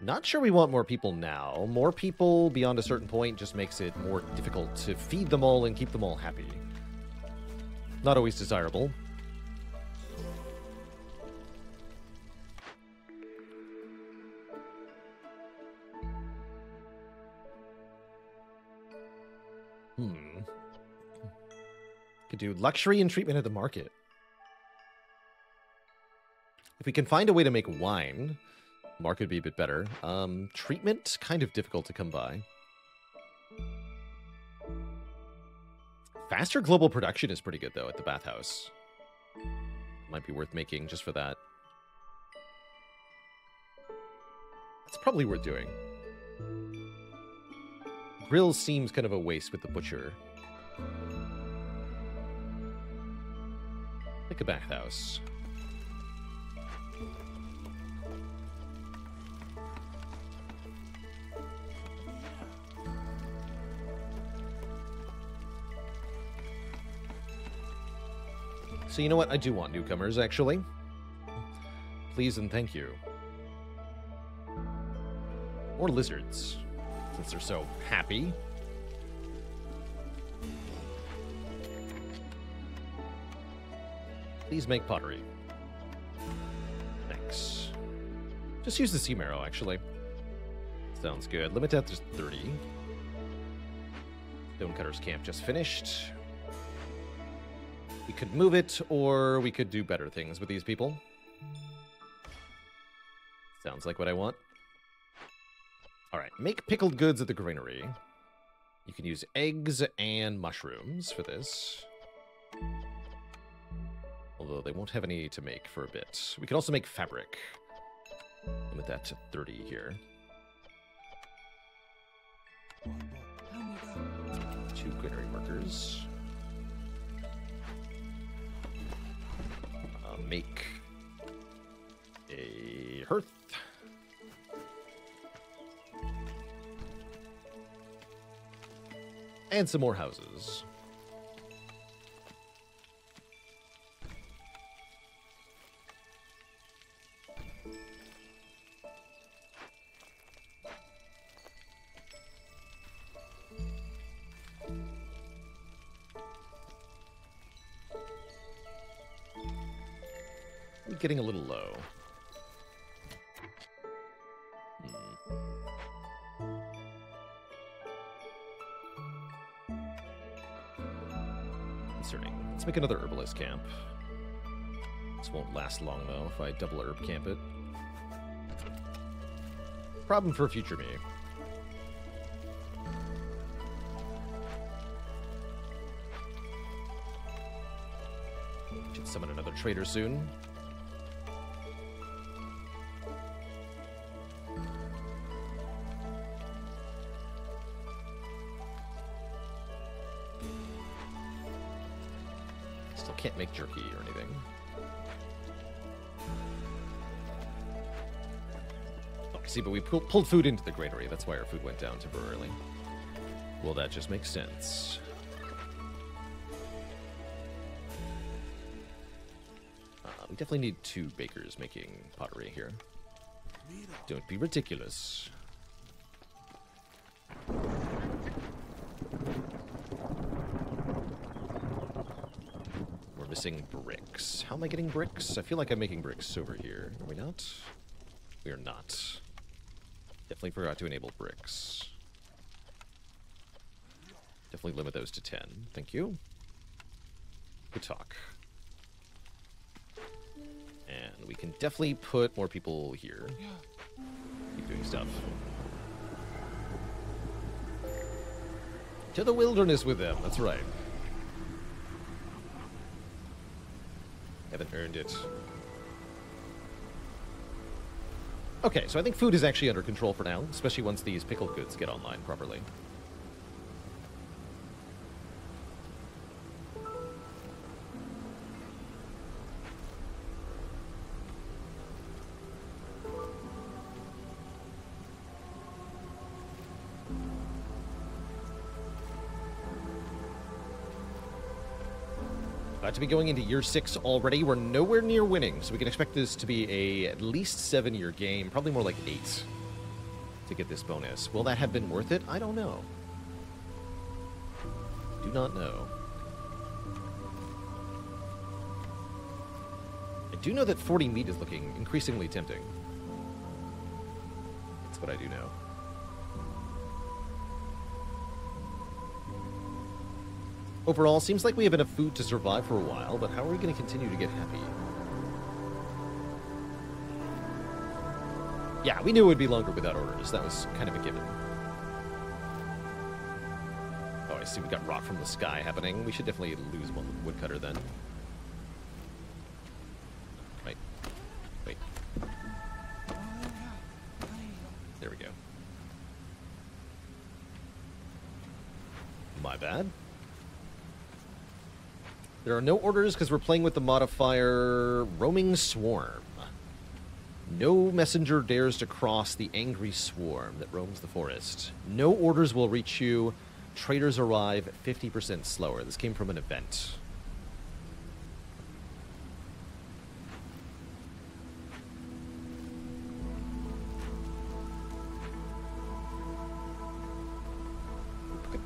Not sure we want more people now. More people beyond a certain point just makes it more difficult to feed them all and keep them all happy. Not always desirable. Hmm. Could do luxury and treatment at the market. If we can find a way to make wine, market would be a bit better. Um, treatment, kind of difficult to come by. Faster global production is pretty good, though, at the bathhouse. Might be worth making just for that. That's probably worth doing. Grill seems kind of a waste with the butcher. Like a bathhouse. So you know what? I do want newcomers, actually. Please and thank you. Or lizards, since they're so happy. Please make pottery. Thanks. Just use the sea marrow, actually. Sounds good. Limit death is 30. Stonecutter's camp just finished. We could move it, or we could do better things with these people. Sounds like what I want. All right, make pickled goods at the granary. You can use eggs and mushrooms for this. Although they won't have any to make for a bit. We can also make fabric. Limit that to 30 here. Two granary workers. Make a hearth. And some more houses. Getting a little low. Hmm. Concerning. Let's make another herbalist camp. This won't last long though if I double herb camp it. Problem for future me. Should summon another trader soon. make jerky or anything. Oh, see, but we pu pulled food into the granary. That's why our food went down temporarily. Well, that just makes sense. Uh, we definitely need two bakers making pottery here. Don't be ridiculous. Missing bricks. How am I getting bricks? I feel like I'm making bricks over here. Are we not? We are not. Definitely forgot to enable bricks. Definitely limit those to 10. Thank you. Good talk. And we can definitely put more people here. Keep doing stuff. To the wilderness with them, that's right. Haven't earned it. Okay, so I think food is actually under control for now, especially once these pickled goods get online properly. About to be going into year six already. We're nowhere near winning, so we can expect this to be a at least seven-year game, probably more like eight, to get this bonus. Will that have been worth it? I don't know. Do not know. I do know that 40 meat is looking increasingly tempting. That's what I do know. Overall, seems like we have enough food to survive for a while, but how are we going to continue to get happy? Yeah, we knew it would be longer without orders. That was kind of a given. Oh, I see we got rot from the sky happening. We should definitely lose one woodcutter then. Wait. Wait. There we go. My bad. There are no orders because we're playing with the modifier Roaming Swarm. No messenger dares to cross the angry swarm that roams the forest. No orders will reach you. Traders arrive 50% slower. This came from an event.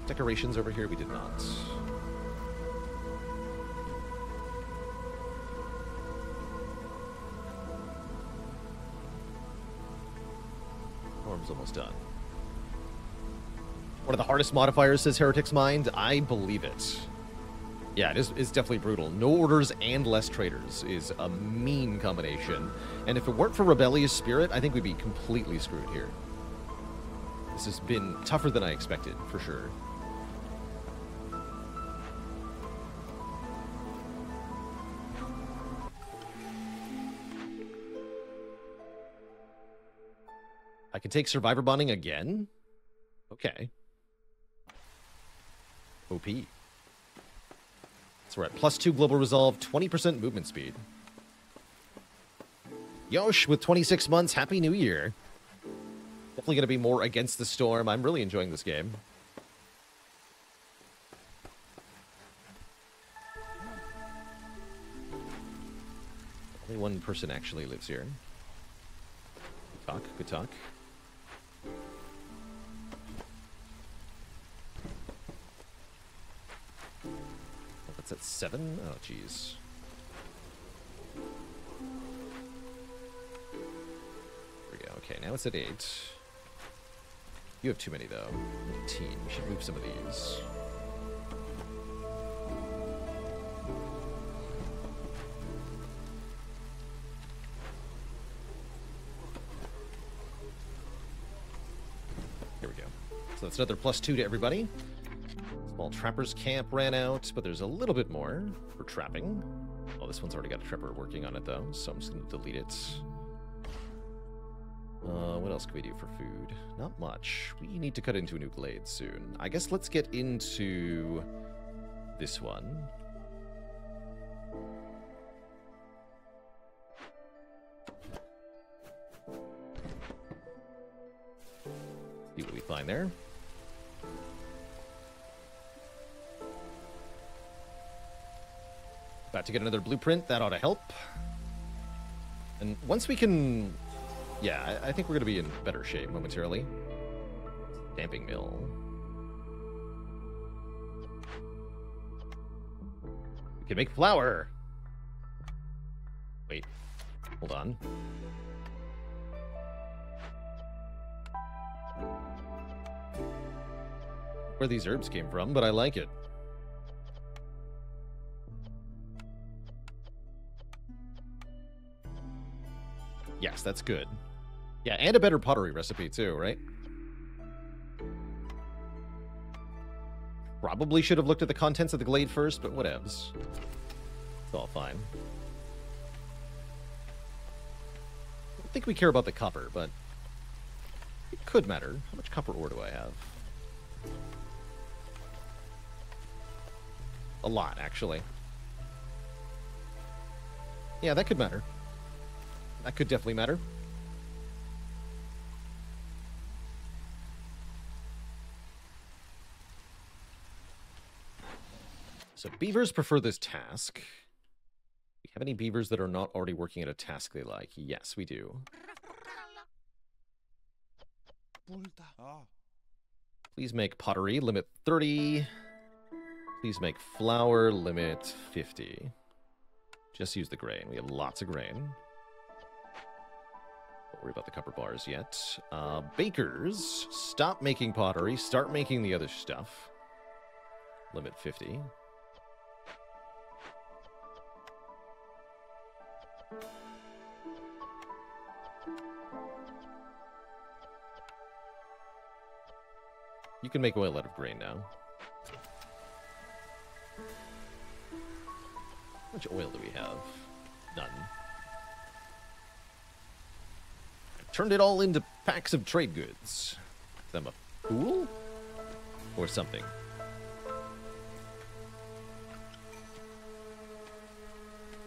Decorations over here, we did not. Almost done. One of the hardest modifiers, says Heretic's Mind. I believe it. Yeah, it is it's definitely brutal. No orders and less traders is a mean combination. And if it weren't for Rebellious Spirit, I think we'd be completely screwed here. This has been tougher than I expected, for sure. Can take survivor bonding again? Okay. OP. So we're at plus two global resolve, 20% movement speed. Yosh with 26 months, Happy New Year. Definitely going to be more against the storm. I'm really enjoying this game. Only one person actually lives here. Good talk, good talk. That's at seven? Oh, jeez. There we go. Okay, now it's at eight. You have too many, though. 18. We should move some of these. Here we go. So that's another plus two to everybody. Small trapper's camp ran out, but there's a little bit more for trapping. Oh, this one's already got a trapper working on it, though, so I'm just going to delete it. Uh, what else can we do for food? Not much. We need to cut into a new glade soon. I guess let's get into this one. See what we find there. About to get another blueprint. That ought to help. And once we can... Yeah, I, I think we're going to be in better shape momentarily. Stamping mill. We can make flour. Wait. Hold on. Where these herbs came from, but I like it. Yes, that's good. Yeah, and a better pottery recipe too, right? Probably should have looked at the contents of the glade first, but whatevs. It's all fine. I don't think we care about the copper, but it could matter. How much copper ore do I have? A lot, actually. Yeah, that could matter. That could definitely matter. So beavers prefer this task. Do we have any beavers that are not already working at a task they like? Yes, we do. Please make pottery, limit 30. Please make flour, limit 50. Just use the grain. We have lots of grain. Worry about the copper bars yet. Uh, bakers, stop making pottery. Start making the other stuff. Limit 50. You can make oil out of grain now. How much oil do we have? None. Turned it all into packs of trade goods. Am a fool? Or something.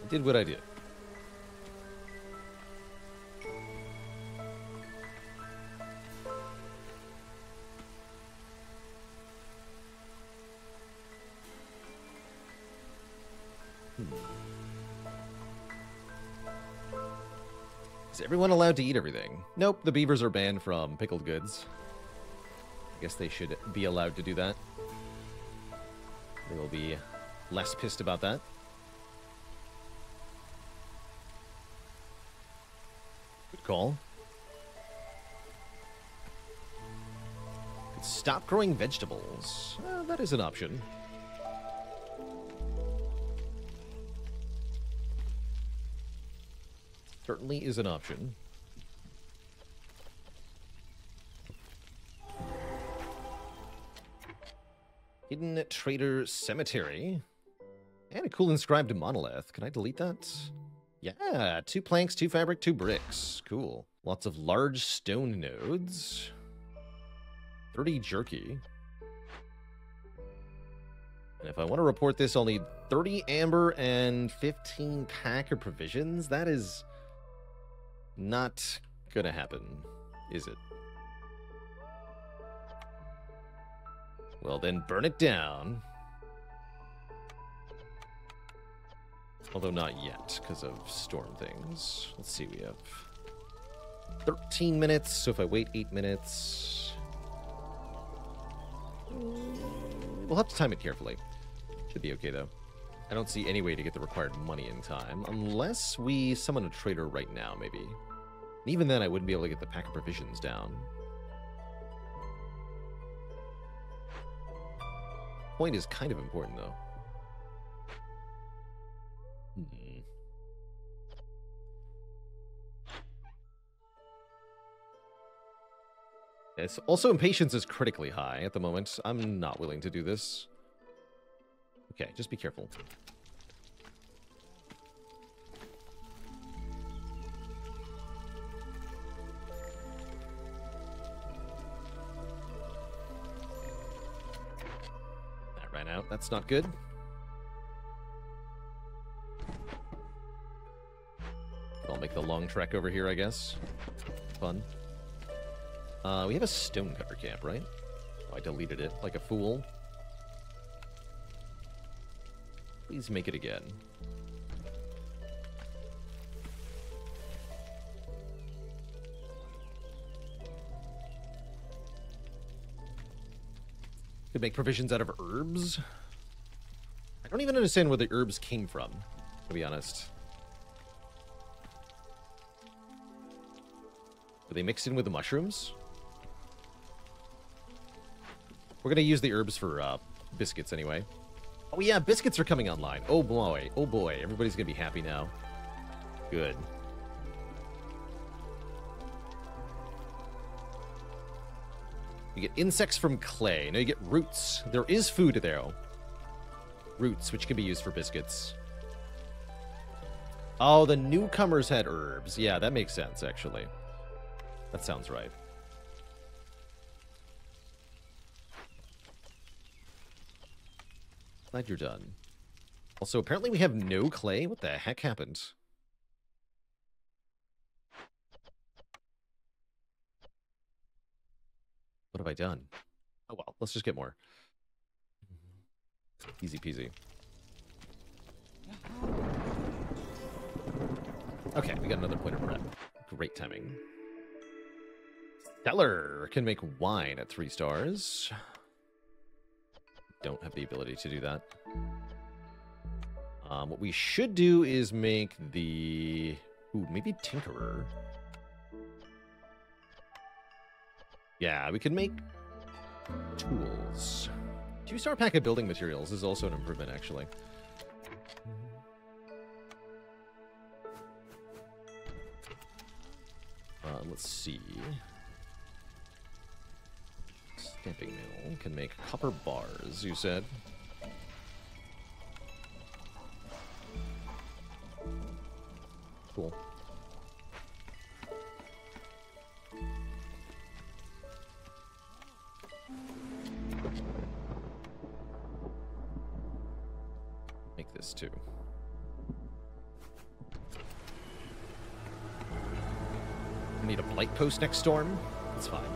I did what I did. Everyone allowed to eat everything? Nope, the beavers are banned from pickled goods. I guess they should be allowed to do that. They will be less pissed about that. Good call. Stop growing vegetables. That is an option. Certainly is an option. Hidden Trader Cemetery. And a cool inscribed monolith. Can I delete that? Yeah, two planks, two fabric, two bricks. Cool. Lots of large stone nodes. 30 jerky. And if I want to report this, I'll need 30 amber and 15 pack of provisions. That is not gonna happen, is it? Well, then burn it down. Although not yet, because of storm things. Let's see, we have 13 minutes, so if I wait 8 minutes... We'll have to time it carefully. Should be okay, though. I don't see any way to get the required money in time, unless we summon a trader right now, maybe. And even then, I wouldn't be able to get the pack of provisions down. Point is kind of important, though. Hmm. Also impatience is critically high at the moment. I'm not willing to do this. Okay, just be careful. That ran out. That's not good. I'll make the long trek over here, I guess. Fun. Uh, we have a stonecutter camp, right? Oh, I deleted it like a fool. Please make it again. Could make provisions out of herbs. I don't even understand where the herbs came from, to be honest. Were they mixed in with the mushrooms? We're gonna use the herbs for uh, biscuits anyway. Oh yeah, biscuits are coming online. Oh boy, oh boy, everybody's gonna be happy now. Good. You get insects from clay. Now you get roots. There is food there. Roots, which can be used for biscuits. Oh, the newcomers had herbs. Yeah, that makes sense, actually. That sounds right. Glad you're done. Also, apparently we have no clay. What the heck happened? What have I done? Oh well, let's just get more. Easy peasy. Okay, we got another point of prep. Great timing. Cellar can make wine at three stars. Don't have the ability to do that. Um, what we should do is make the... Ooh, maybe Tinkerer. Yeah, we can make tools. Two-star pack of building materials is also an improvement, actually. Uh, let's see. Stamping mill can make copper bars, you said. Cool. Make this too. I need a blight post next storm. That's fine.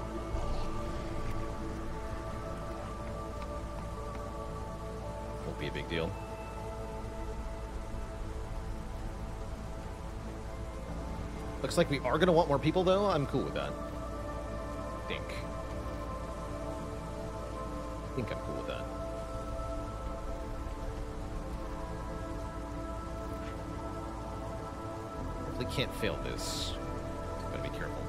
Looks like we are going to want more people, though. I'm cool with that. Think. I think I'm cool with that. Definitely can't fail this. Gotta be careful.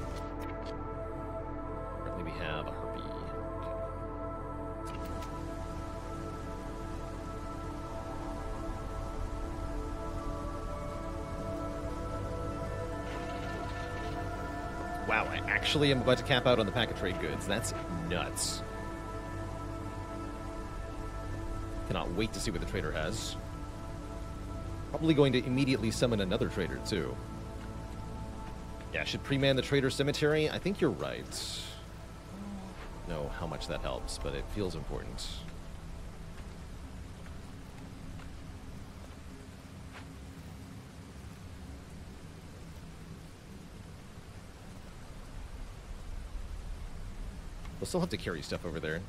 Actually am about to cap out on the pack of trade goods. That's nuts. Cannot wait to see what the trader has. Probably going to immediately summon another trader, too. Yeah, should pre-man the trader cemetery? I think you're right. Know how much that helps, but it feels important. We'll still have to carry stuff over there.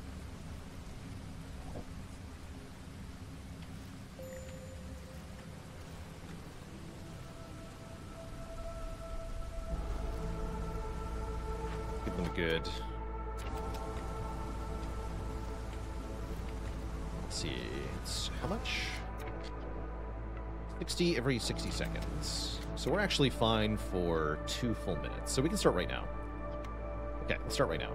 Give them a good. Let's see. It's how much? 60 every 60 seconds. So we're actually fine for two full minutes. So we can start right now. Okay, let's start right now.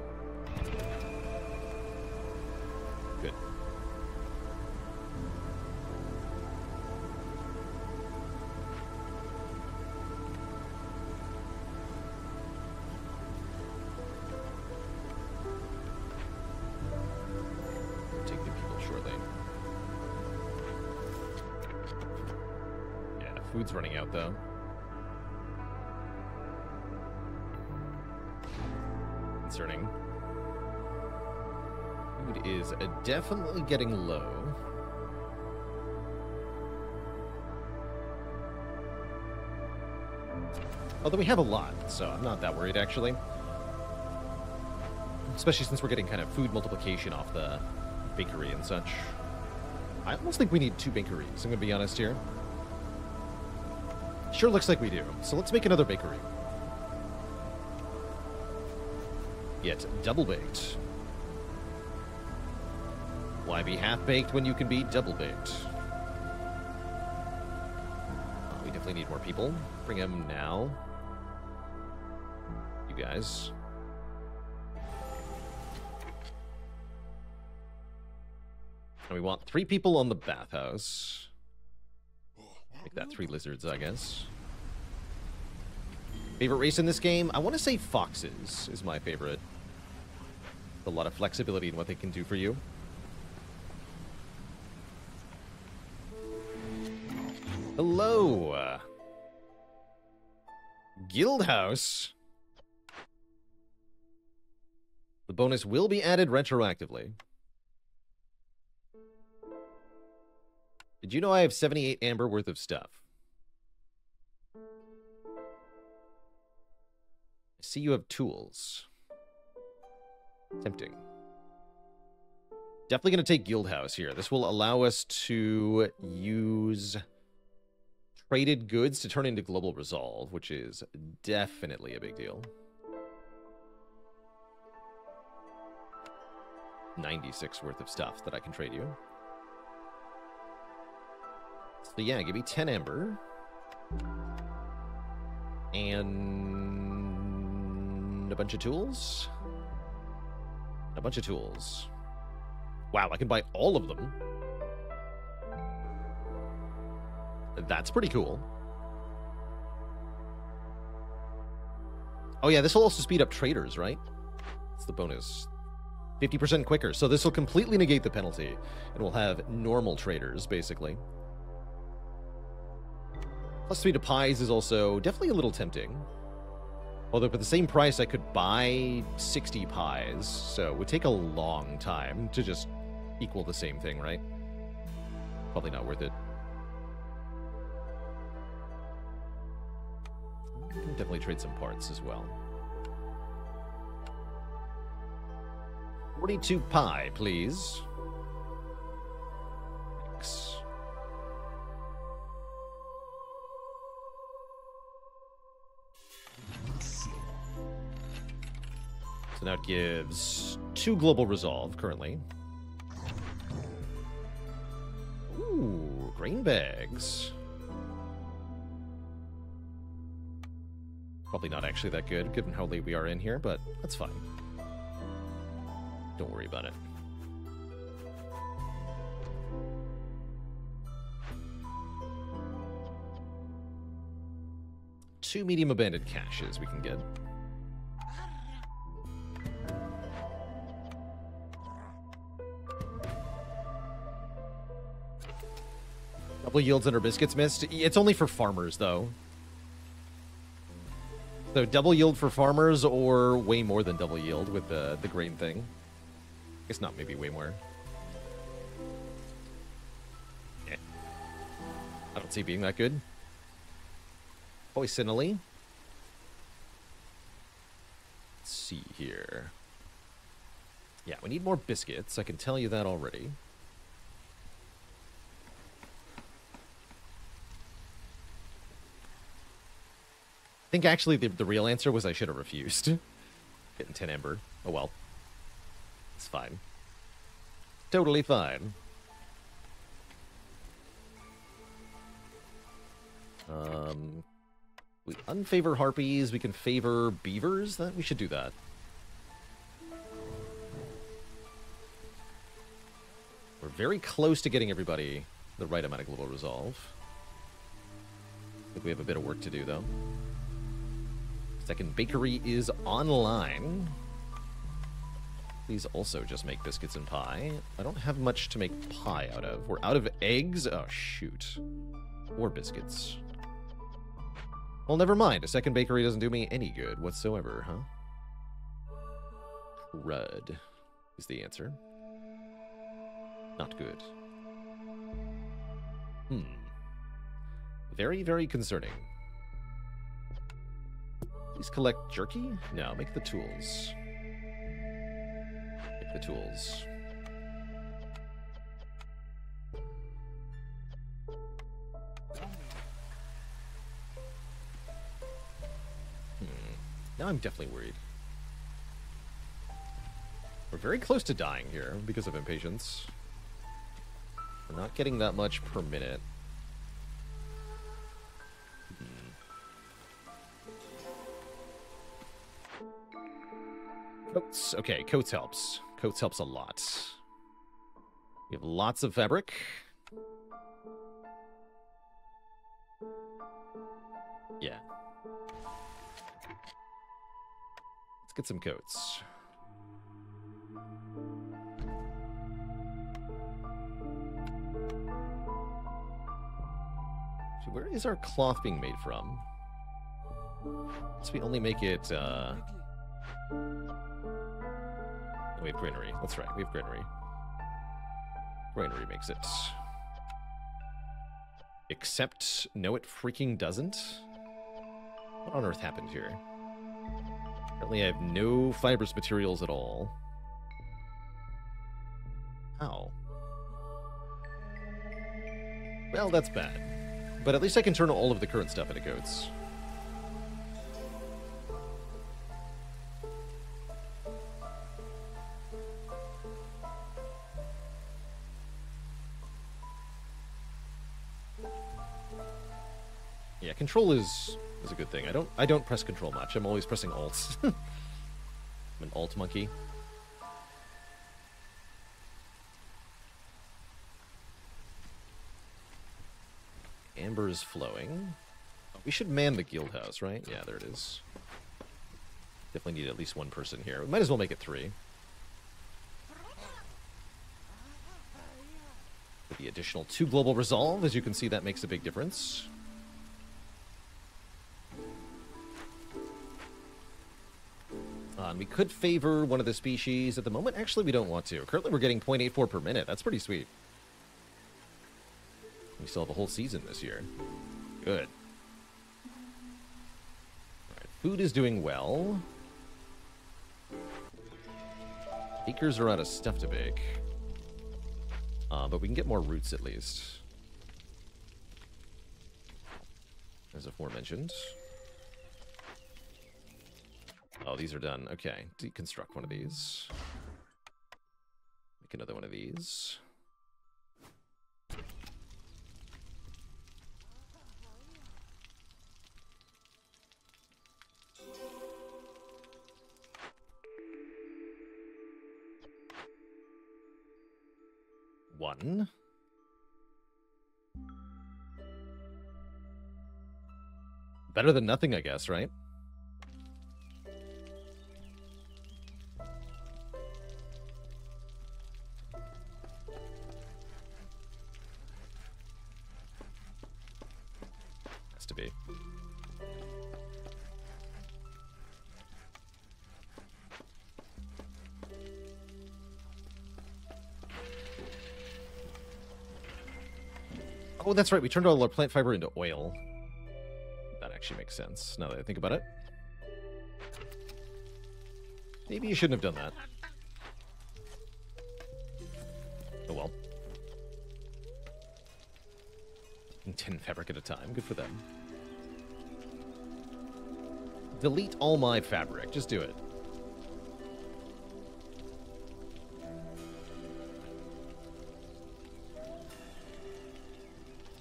Though. Concerning. Food is definitely getting low. Although we have a lot, so I'm not that worried actually. especially since we're getting kind of food multiplication off the bakery and such. I almost think we need two bakeries, I'm going to be honest here. Sure looks like we do. So let's make another bakery. Yet double baked. Why be half baked when you can be double baked? Uh, we definitely need more people. Bring them now. You guys. And we want three people on the bathhouse. Make that three lizards, I guess. Favorite race in this game? I want to say foxes is my favorite. A lot of flexibility in what they can do for you. Hello. uh, Guildhouse. The bonus will be added retroactively. Did you know I have 78 amber worth of stuff? I see you have tools. Tempting. Definitely going to take Guildhouse here. This will allow us to use traded goods to turn into Global Resolve, which is definitely a big deal. 96 worth of stuff that I can trade you. So yeah, give me 10 amber. And a bunch of tools. A bunch of tools. Wow, I can buy all of them. That's pretty cool. Oh yeah, this will also speed up traders, right? It's the bonus. 50% quicker. So this will completely negate the penalty. And we'll have normal traders, basically. Plus speed of pies is also definitely a little tempting. Although for the same price, I could buy 60 pies, so it would take a long time to just equal the same thing, right? Probably not worth it. Can definitely trade some parts as well. 42 pie, please. Thanks. So now it gives two global resolve currently. Ooh, grain bags. Probably not actually that good, given how late we are in here, but that's fine. Don't worry about it. Two medium abandoned caches we can get. Double yields under biscuits missed. It's only for farmers, though. So double yield for farmers, or way more than double yield with the the grain thing. It's not maybe way more. Yeah. I don't see being that good. Poisonally. Let's see here. Yeah, we need more biscuits. I can tell you that already. I think actually the, the real answer was I should have refused. Getting 10 amber. Oh well. It's fine. Totally fine. Um, we unfavor harpies. We can favor beavers. That we should do that. We're very close to getting everybody the right amount of global resolve. I think we have a bit of work to do though. Second bakery is online. Please also just make biscuits and pie. I don't have much to make pie out of. We're out of eggs? Oh, shoot. Or biscuits. Well, never mind. A second bakery doesn't do me any good whatsoever, huh? Crud is the answer. Not good. Hmm. Very, very concerning. Please collect jerky? No, make the tools. Make the tools. Hmm. Now I'm definitely worried. We're very close to dying here because of impatience. We're not getting that much per minute. Coats. Okay, coats helps. Coats helps a lot. We have lots of fabric. Yeah. Let's get some coats. Where is our cloth being made from? So we only make it, uh... We have granary. That's right, we have granary. Granary makes it. Except, no it freaking doesn't? What on earth happened here? Apparently I have no fibrous materials at all. How? Well, that's bad. But at least I can turn all of the current stuff into coats. Control is is a good thing. I don't I don't press control much. I'm always pressing alt. <laughs> I'm an alt monkey. Amber is flowing. Oh, we should man the guild house, right? Yeah, there it is. Definitely need at least one person here. We might as well make it three. With the additional two global resolve, as you can see, that makes a big difference. And we could favor one of the species. At the moment, actually, we don't want to. Currently, we're getting 0.84 per minute. That's pretty sweet. We still have a whole season this year. Good. Alright, food is doing well. Acres are out of stuff to bake. Uh, but we can get more roots at least. As aforementioned. Oh, these are done. Okay, deconstruct one of these. Make another one of these. One. Better than nothing, I guess, right? That's right. We turned all our plant fiber into oil. That actually makes sense, now that I think about it. Maybe you shouldn't have done that. Oh well. 10 fabric at a time. Good for them. Delete all my fabric. Just do it.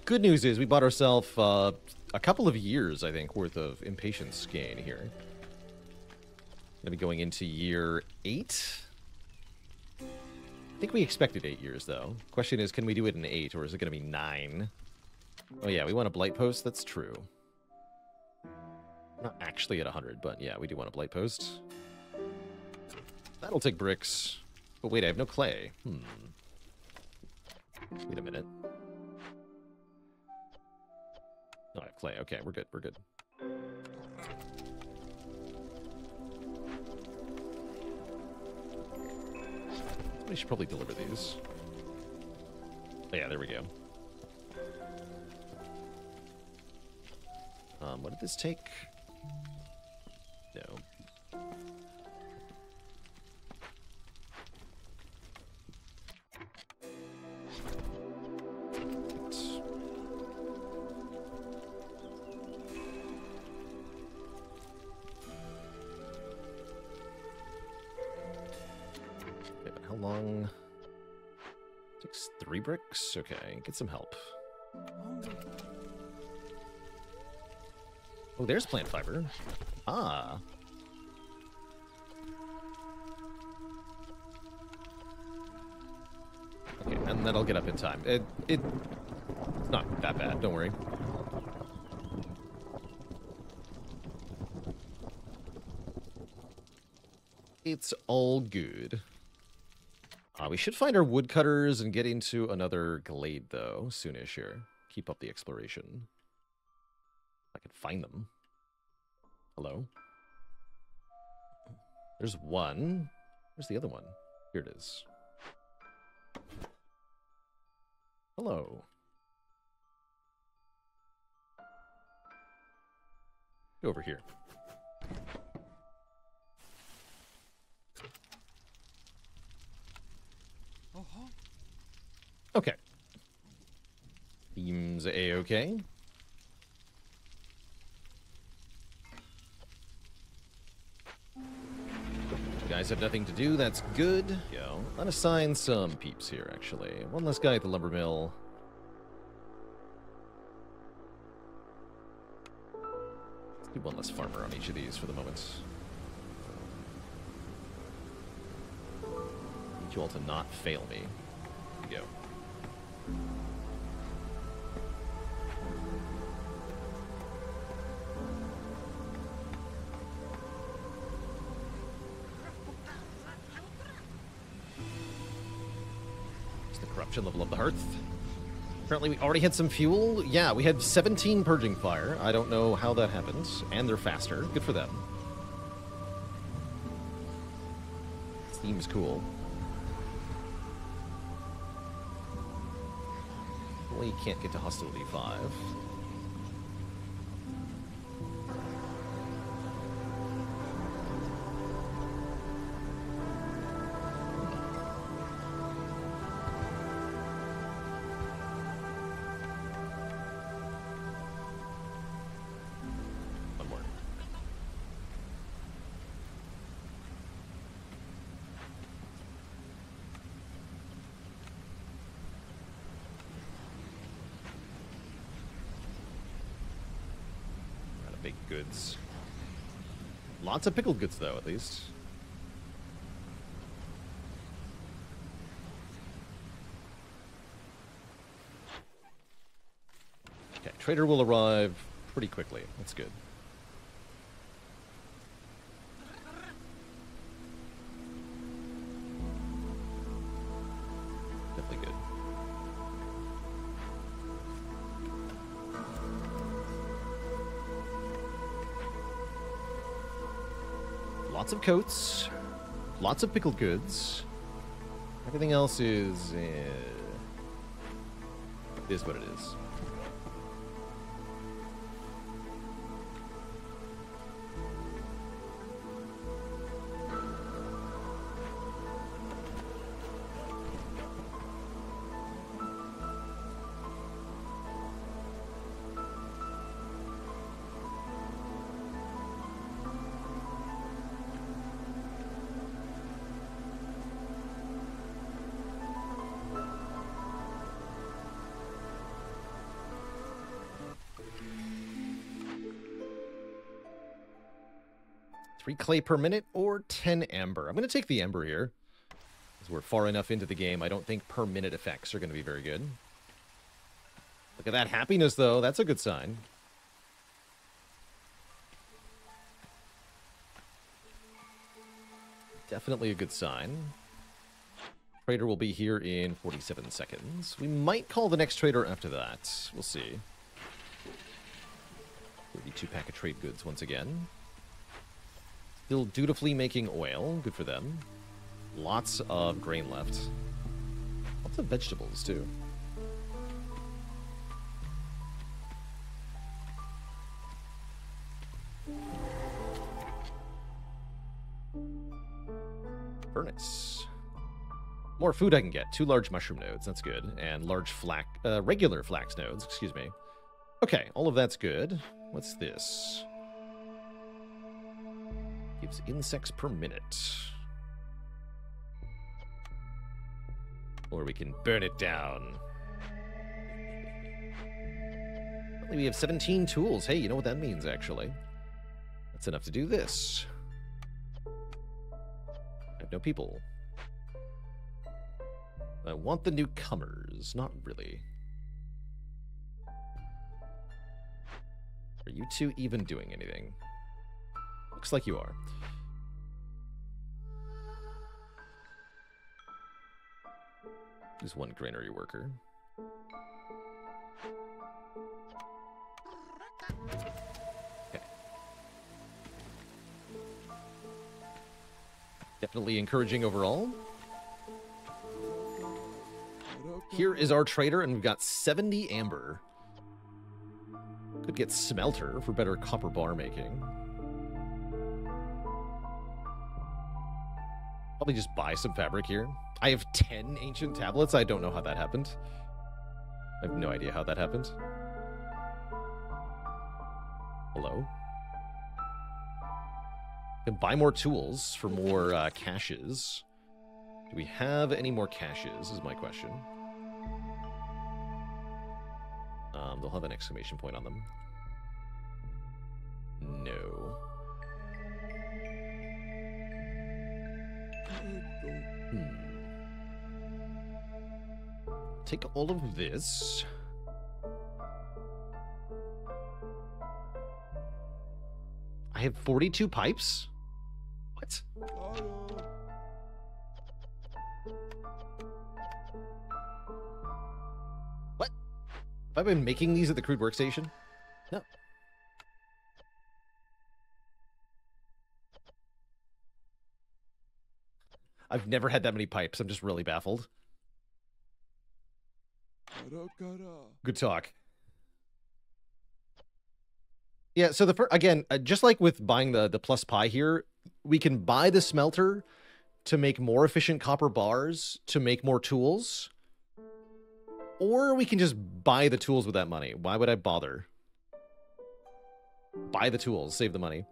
Good news is we bought ourselves uh, a couple of years, I think, worth of impatience gain here. Gonna be going into year eight. I think we expected eight years, though. Question is, can we do it in eight, or is it gonna be nine? Oh yeah, we want a blight post. That's true. Not actually at 100, but yeah, we do want a blight post. That'll take bricks. But wait, I have no clay. Hmm. Wait a minute. Oh, I have clay. Okay, we're good. We're good. We should probably deliver these. Oh, yeah, there we go. Um, what did this take? Okay, get some help. Oh, there's plant fiber. Ah. Okay, and then I'll get up in time. It it it's not that bad. Don't worry. It's all good. Uh, we should find our woodcutters and get into another glade, though, soonish here. Keep up the exploration. I can find them. Hello? There's one. Where's the other one? Here it is. Hello. Go over here. Uh-huh. Okay. Seems a-okay. You guys have nothing to do, that's good. Yo, let us assign some peeps here, actually. One less guy at the lumber mill. Let's do one less farmer on each of these for the moment. You all to not fail me. Here we go. It's the corruption level of the hearth. Apparently, we already had some fuel. Yeah, we had 17 purging fire. I don't know how that happens. And they're faster. Good for them. Seems cool. You can't get to hostility 5. Lots of pickled goods, though, at least. Okay, trader will arrive pretty quickly. That's good. Lots of coats, lots of pickled goods. Everything else is uh, is what it is. Three clay per minute or 10 amber. I'm going to take the amber here. Because we're far enough into the game, I don't think per minute effects are going to be very good. Look at that happiness, though. That's a good sign. Definitely a good sign. Trader will be here in 47 seconds. We might call the next trader after that. We'll see. 32 pack of trade goods once again. Still dutifully making oil. Good for them. Lots of grain left. Lots of vegetables, too. Furnace. More food I can get. Two large mushroom nodes. That's good. And large flax, uh, regular flax nodes. Excuse me. Okay, all of that's good. What's this? Gives insects per minute. Or we can burn it down. We have 17 tools. Hey, you know what that means, actually? That's enough to do this. I have no people. I want the newcomers. Not really. Are you two even doing anything? Looks like you are. There's one granary worker. Definitely encouraging overall. Here is our trader, and we've got 70 amber. Could get smelter for better copper bar making. Probably just buy some fabric here. I have 10 ancient tablets. I don't know how that happened. I have no idea how that happened. Hello? Can buy more tools for more uh, caches. Do we have any more caches, is my question. Um, they'll have an exclamation point on them. No. Hmm. Take all of this. I have 42 pipes? What? What? Have I been making these at the crude workstation? No. I've never had that many pipes. I'm just really baffled. Good talk. Yeah, so the again, uh, just like with buying the the plus pi here, we can buy the smelter to make more efficient copper bars to make more tools. Or we can just buy the tools with that money. Why would I bother? Buy the tools, save the money.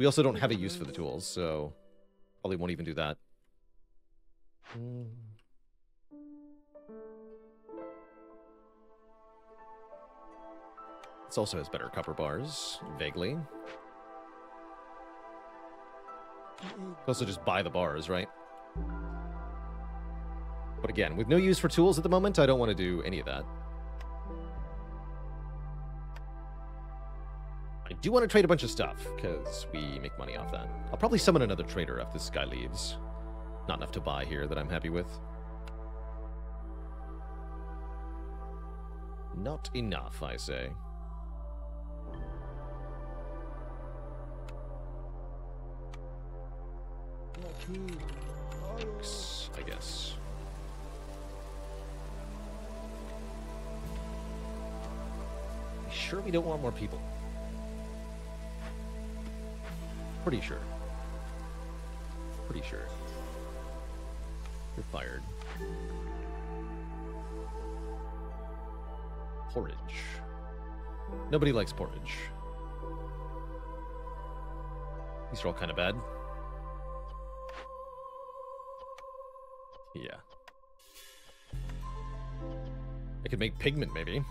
We also don't have a use for the tools, so probably won't even do that. This also has better copper bars, vaguely. Also just buy the bars, right? But again, with no use for tools at the moment, I don't want to do any of that. Do you want to trade a bunch of stuff, because we make money off that. I'll probably summon another trader if this guy leaves. Not enough to buy here that I'm happy with. Not enough, I say. Works, I guess. Sure we don't want more people? Pretty sure. Pretty sure. You're fired. Porridge. Nobody likes porridge. These are all kind of bad. Yeah. I could make pigment, maybe.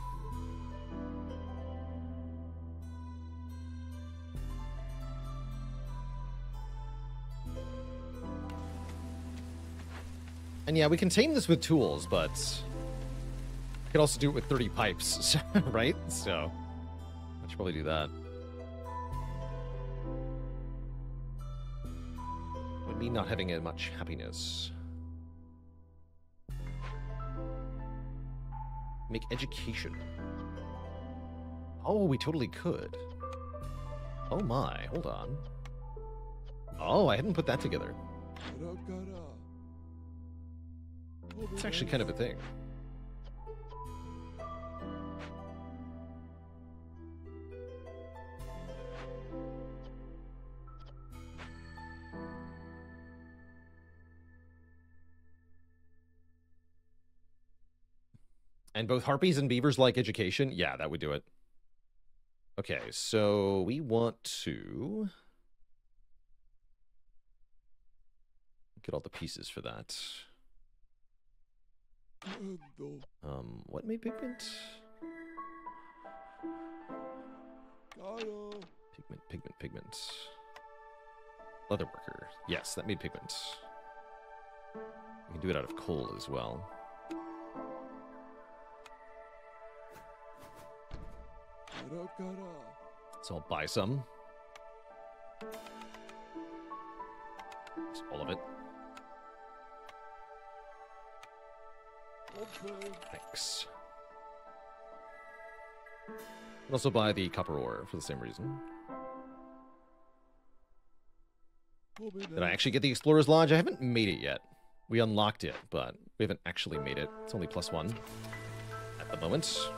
And yeah, we can tame this with tools, but I could also do it with 30 pipes, <laughs> right? So I should probably do that. Would me not having as much happiness. Make education. Oh, we totally could. Oh my, hold on. Oh, I hadn't put that together. It's actually kind of a thing. And both harpies and beavers like education? Yeah, that would do it. Okay, so we want to Get all the pieces for that. Um, what made pigment? Pigment, pigment, pigment. Leatherworker. Yes, that made pigment. We can do it out of coal as well. So I'll buy some. Just all of it. Okay. Thanks. And also buy the copper ore for the same reason. Did I actually get the Explorer's Lodge? I haven't made it yet. We unlocked it, but we haven't actually made it. It's only plus one at the moment.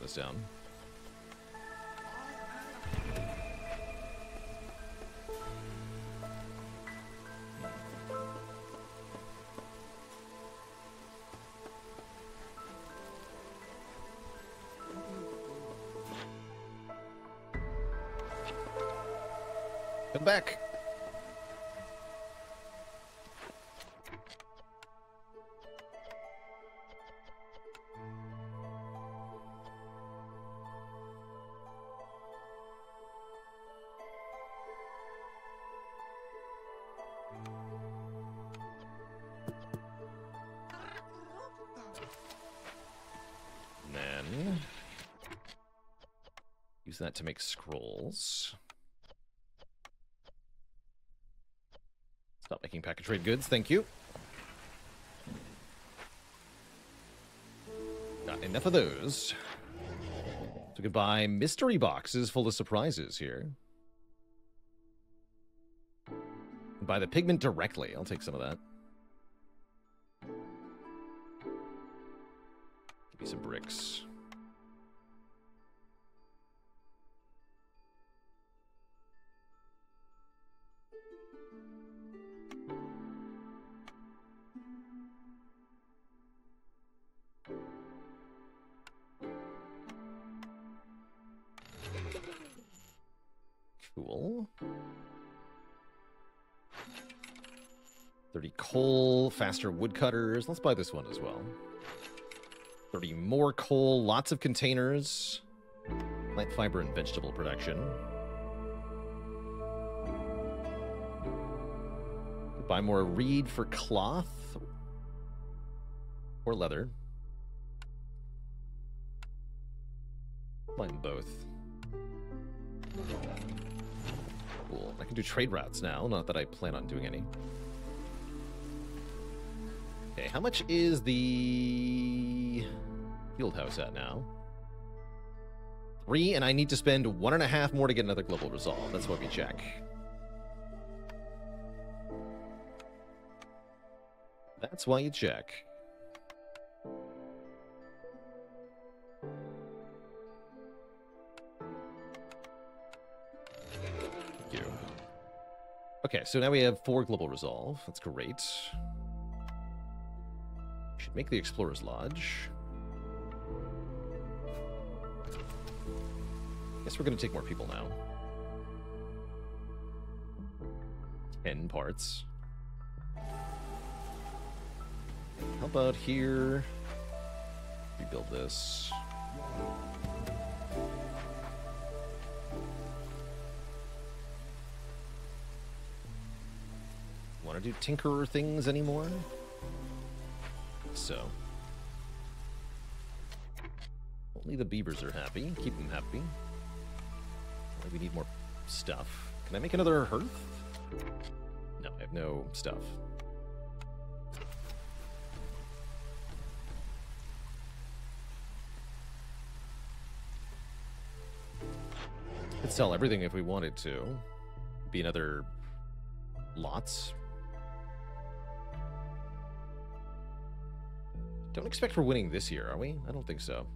Burn this down. Come back. To make scrolls. Stop making pack and trade goods, thank you. Got enough of those. So could buy mystery boxes full of surprises here. Buy the pigment directly. I'll take some of that. Coal, faster woodcutters. Let's buy this one as well. 30 more coal, lots of containers. Plant fiber and vegetable production. Buy more reed for cloth or leather. Buy them both. Cool. I can do trade routes now, not that I plan on doing any. Okay, how much is the field house at now? Three, and I need to spend one and a half more to get another global resolve. That's why we check. That's why you check. Thank you. Okay, so now we have four global resolve. That's great. Should make the Explorer's Lodge. Guess we're gonna take more people now. Ten parts. How about here? Rebuild this. Want to do tinkerer things anymore? So. Only the beavers are happy. Keep them happy. We need more stuff. Can I make another hearth? No, I have no stuff. Could sell everything if we wanted to. Be another lots. Don't expect we're winning this year, are we? I don't think so.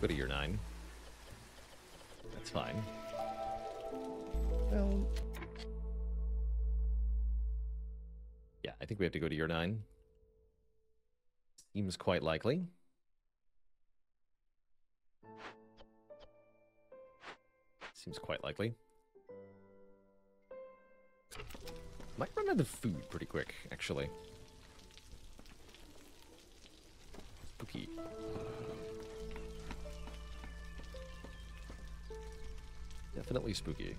Go to year nine. That's fine. Well. Yeah, I think we have to go to year nine. Seems quite likely. Seems quite likely. Might run out of food pretty quick, actually. Spooky. Definitely spooky.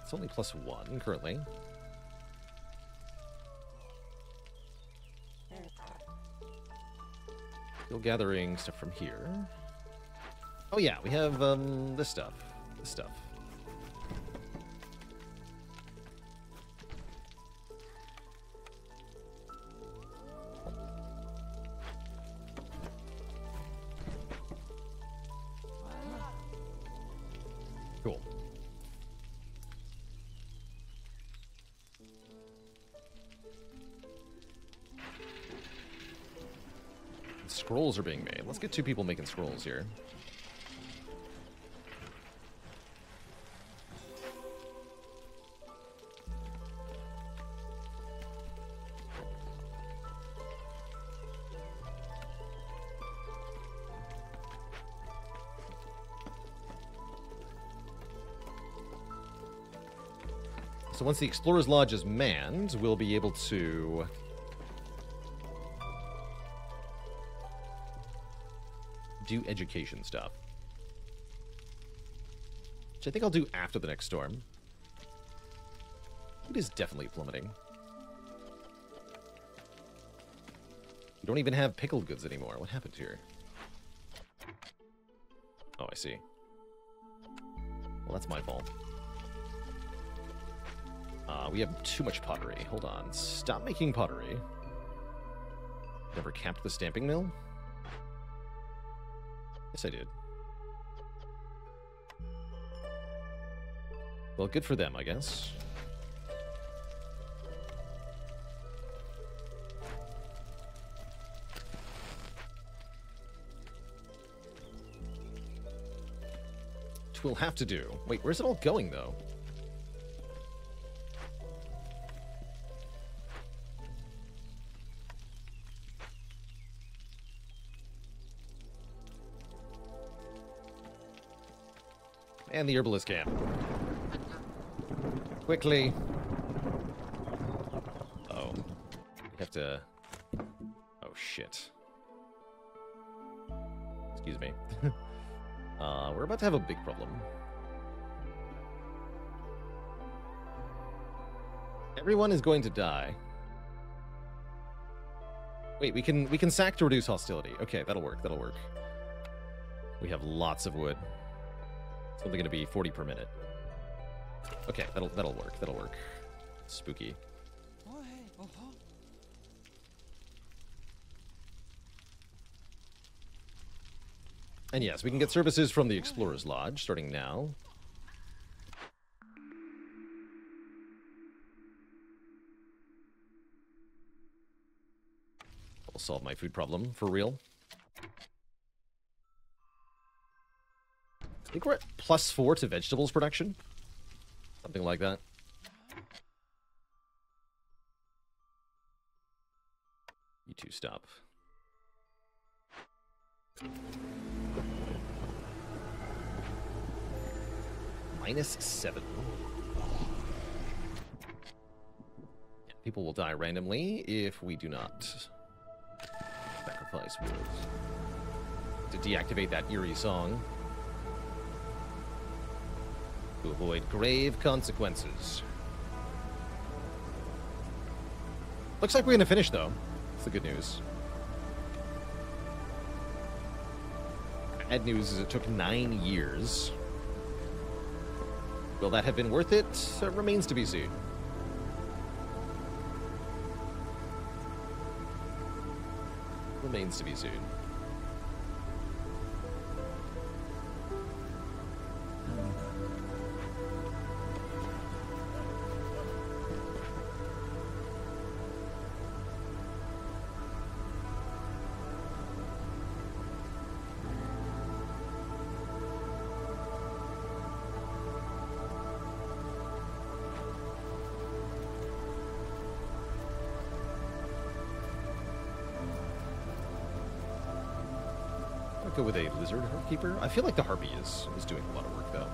It's only plus one currently. Still gathering stuff from here. Oh yeah, we have um this stuff. This stuff. Get two people making scrolls here. So once the Explorer's Lodge is manned, we'll be able to... do education stuff. Which I think I'll do after the next storm. It is definitely plummeting. We don't even have pickled goods anymore. What happened here? Oh, I see. Well, that's my fault. Uh, we have too much pottery. Hold on. Stop making pottery. Never capped the stamping mill? Yes, I did. Well, good for them, I guess. Twill have to do. Wait, where's it all going, though? And the herbalist camp. Quickly. Oh. We have to... Oh, shit. Excuse me. <laughs> uh, we're about to have a big problem. Everyone is going to die. Wait, we can we can sack to reduce hostility. Okay, that'll work. That'll work. We have lots of wood. It's only going to be 40 per minute. Okay, that'll that'll work. That'll work. Spooky. And yes, we can get services from the Explorer's Lodge starting now. I'll solve my food problem for real. I think we're at plus four to vegetables production. Something like that. You two stop. Minus seven. Yeah, people will die randomly if we do not sacrifice wood. To deactivate that eerie song to avoid grave consequences. Looks like we're gonna finish though. That's the good news. Bad news is it took nine years. Will that have been worth it? It remains to be seen. Remains to be seen. Keeper. I feel like the harpy is is doing a lot of work though.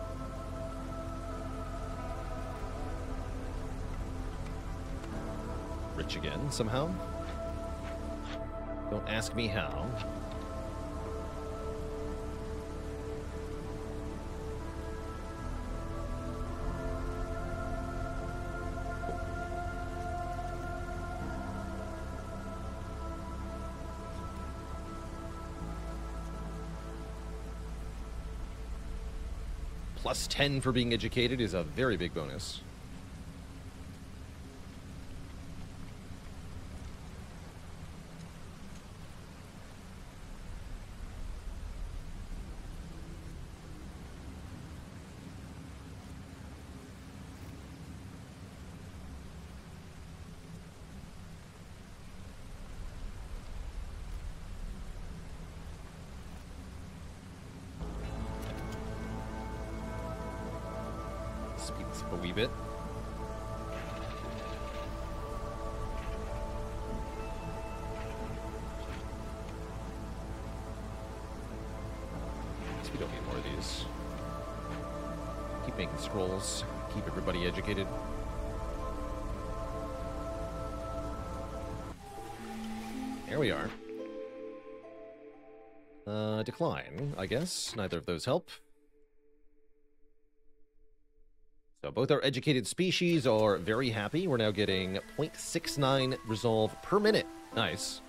Rich again somehow. Don't ask me how. Plus 10 for being educated is a very big bonus. Speed this up a wee bit. We don't need more of these. Keep making scrolls. Keep everybody educated. There we are. Uh, decline, I guess. Neither of those help. So both our educated species are very happy. We're now getting 0.69 resolve per minute. Nice.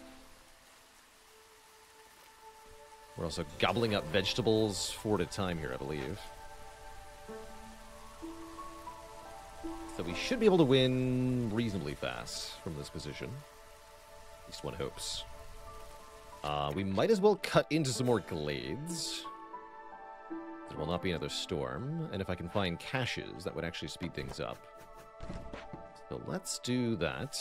We're also gobbling up vegetables four at a time here, I believe. So we should be able to win reasonably fast from this position. At least one hopes. Uh, we might as well cut into some more glades. There will not be another storm, and if I can find caches, that would actually speed things up. So let's do that.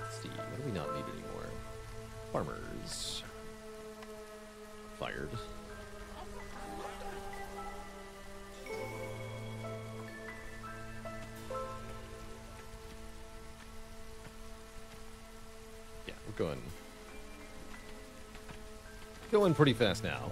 Let's see, going pretty fast now.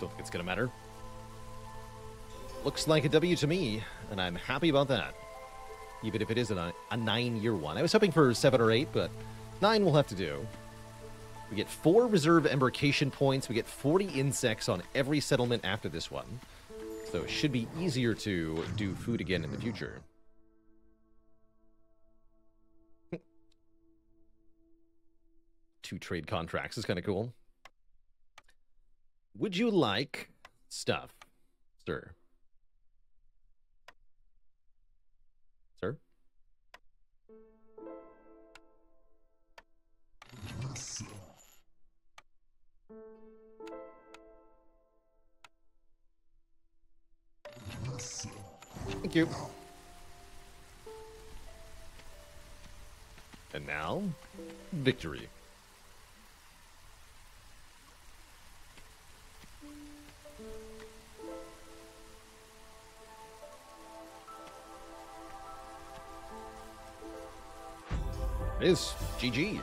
Don't think it's gonna matter. Looks like a W to me, and I'm happy about that. Even if it is a, a nine-year one. I was hoping for seven or eight, but nine will have to do. We get four reserve embarkation points. We get 40 insects on every settlement after this one. So it should be easier to do food again in the future. <laughs> Two trade contracts is kind of cool. Would you like stuff, sir? Thank you. And now, victory. It is GG.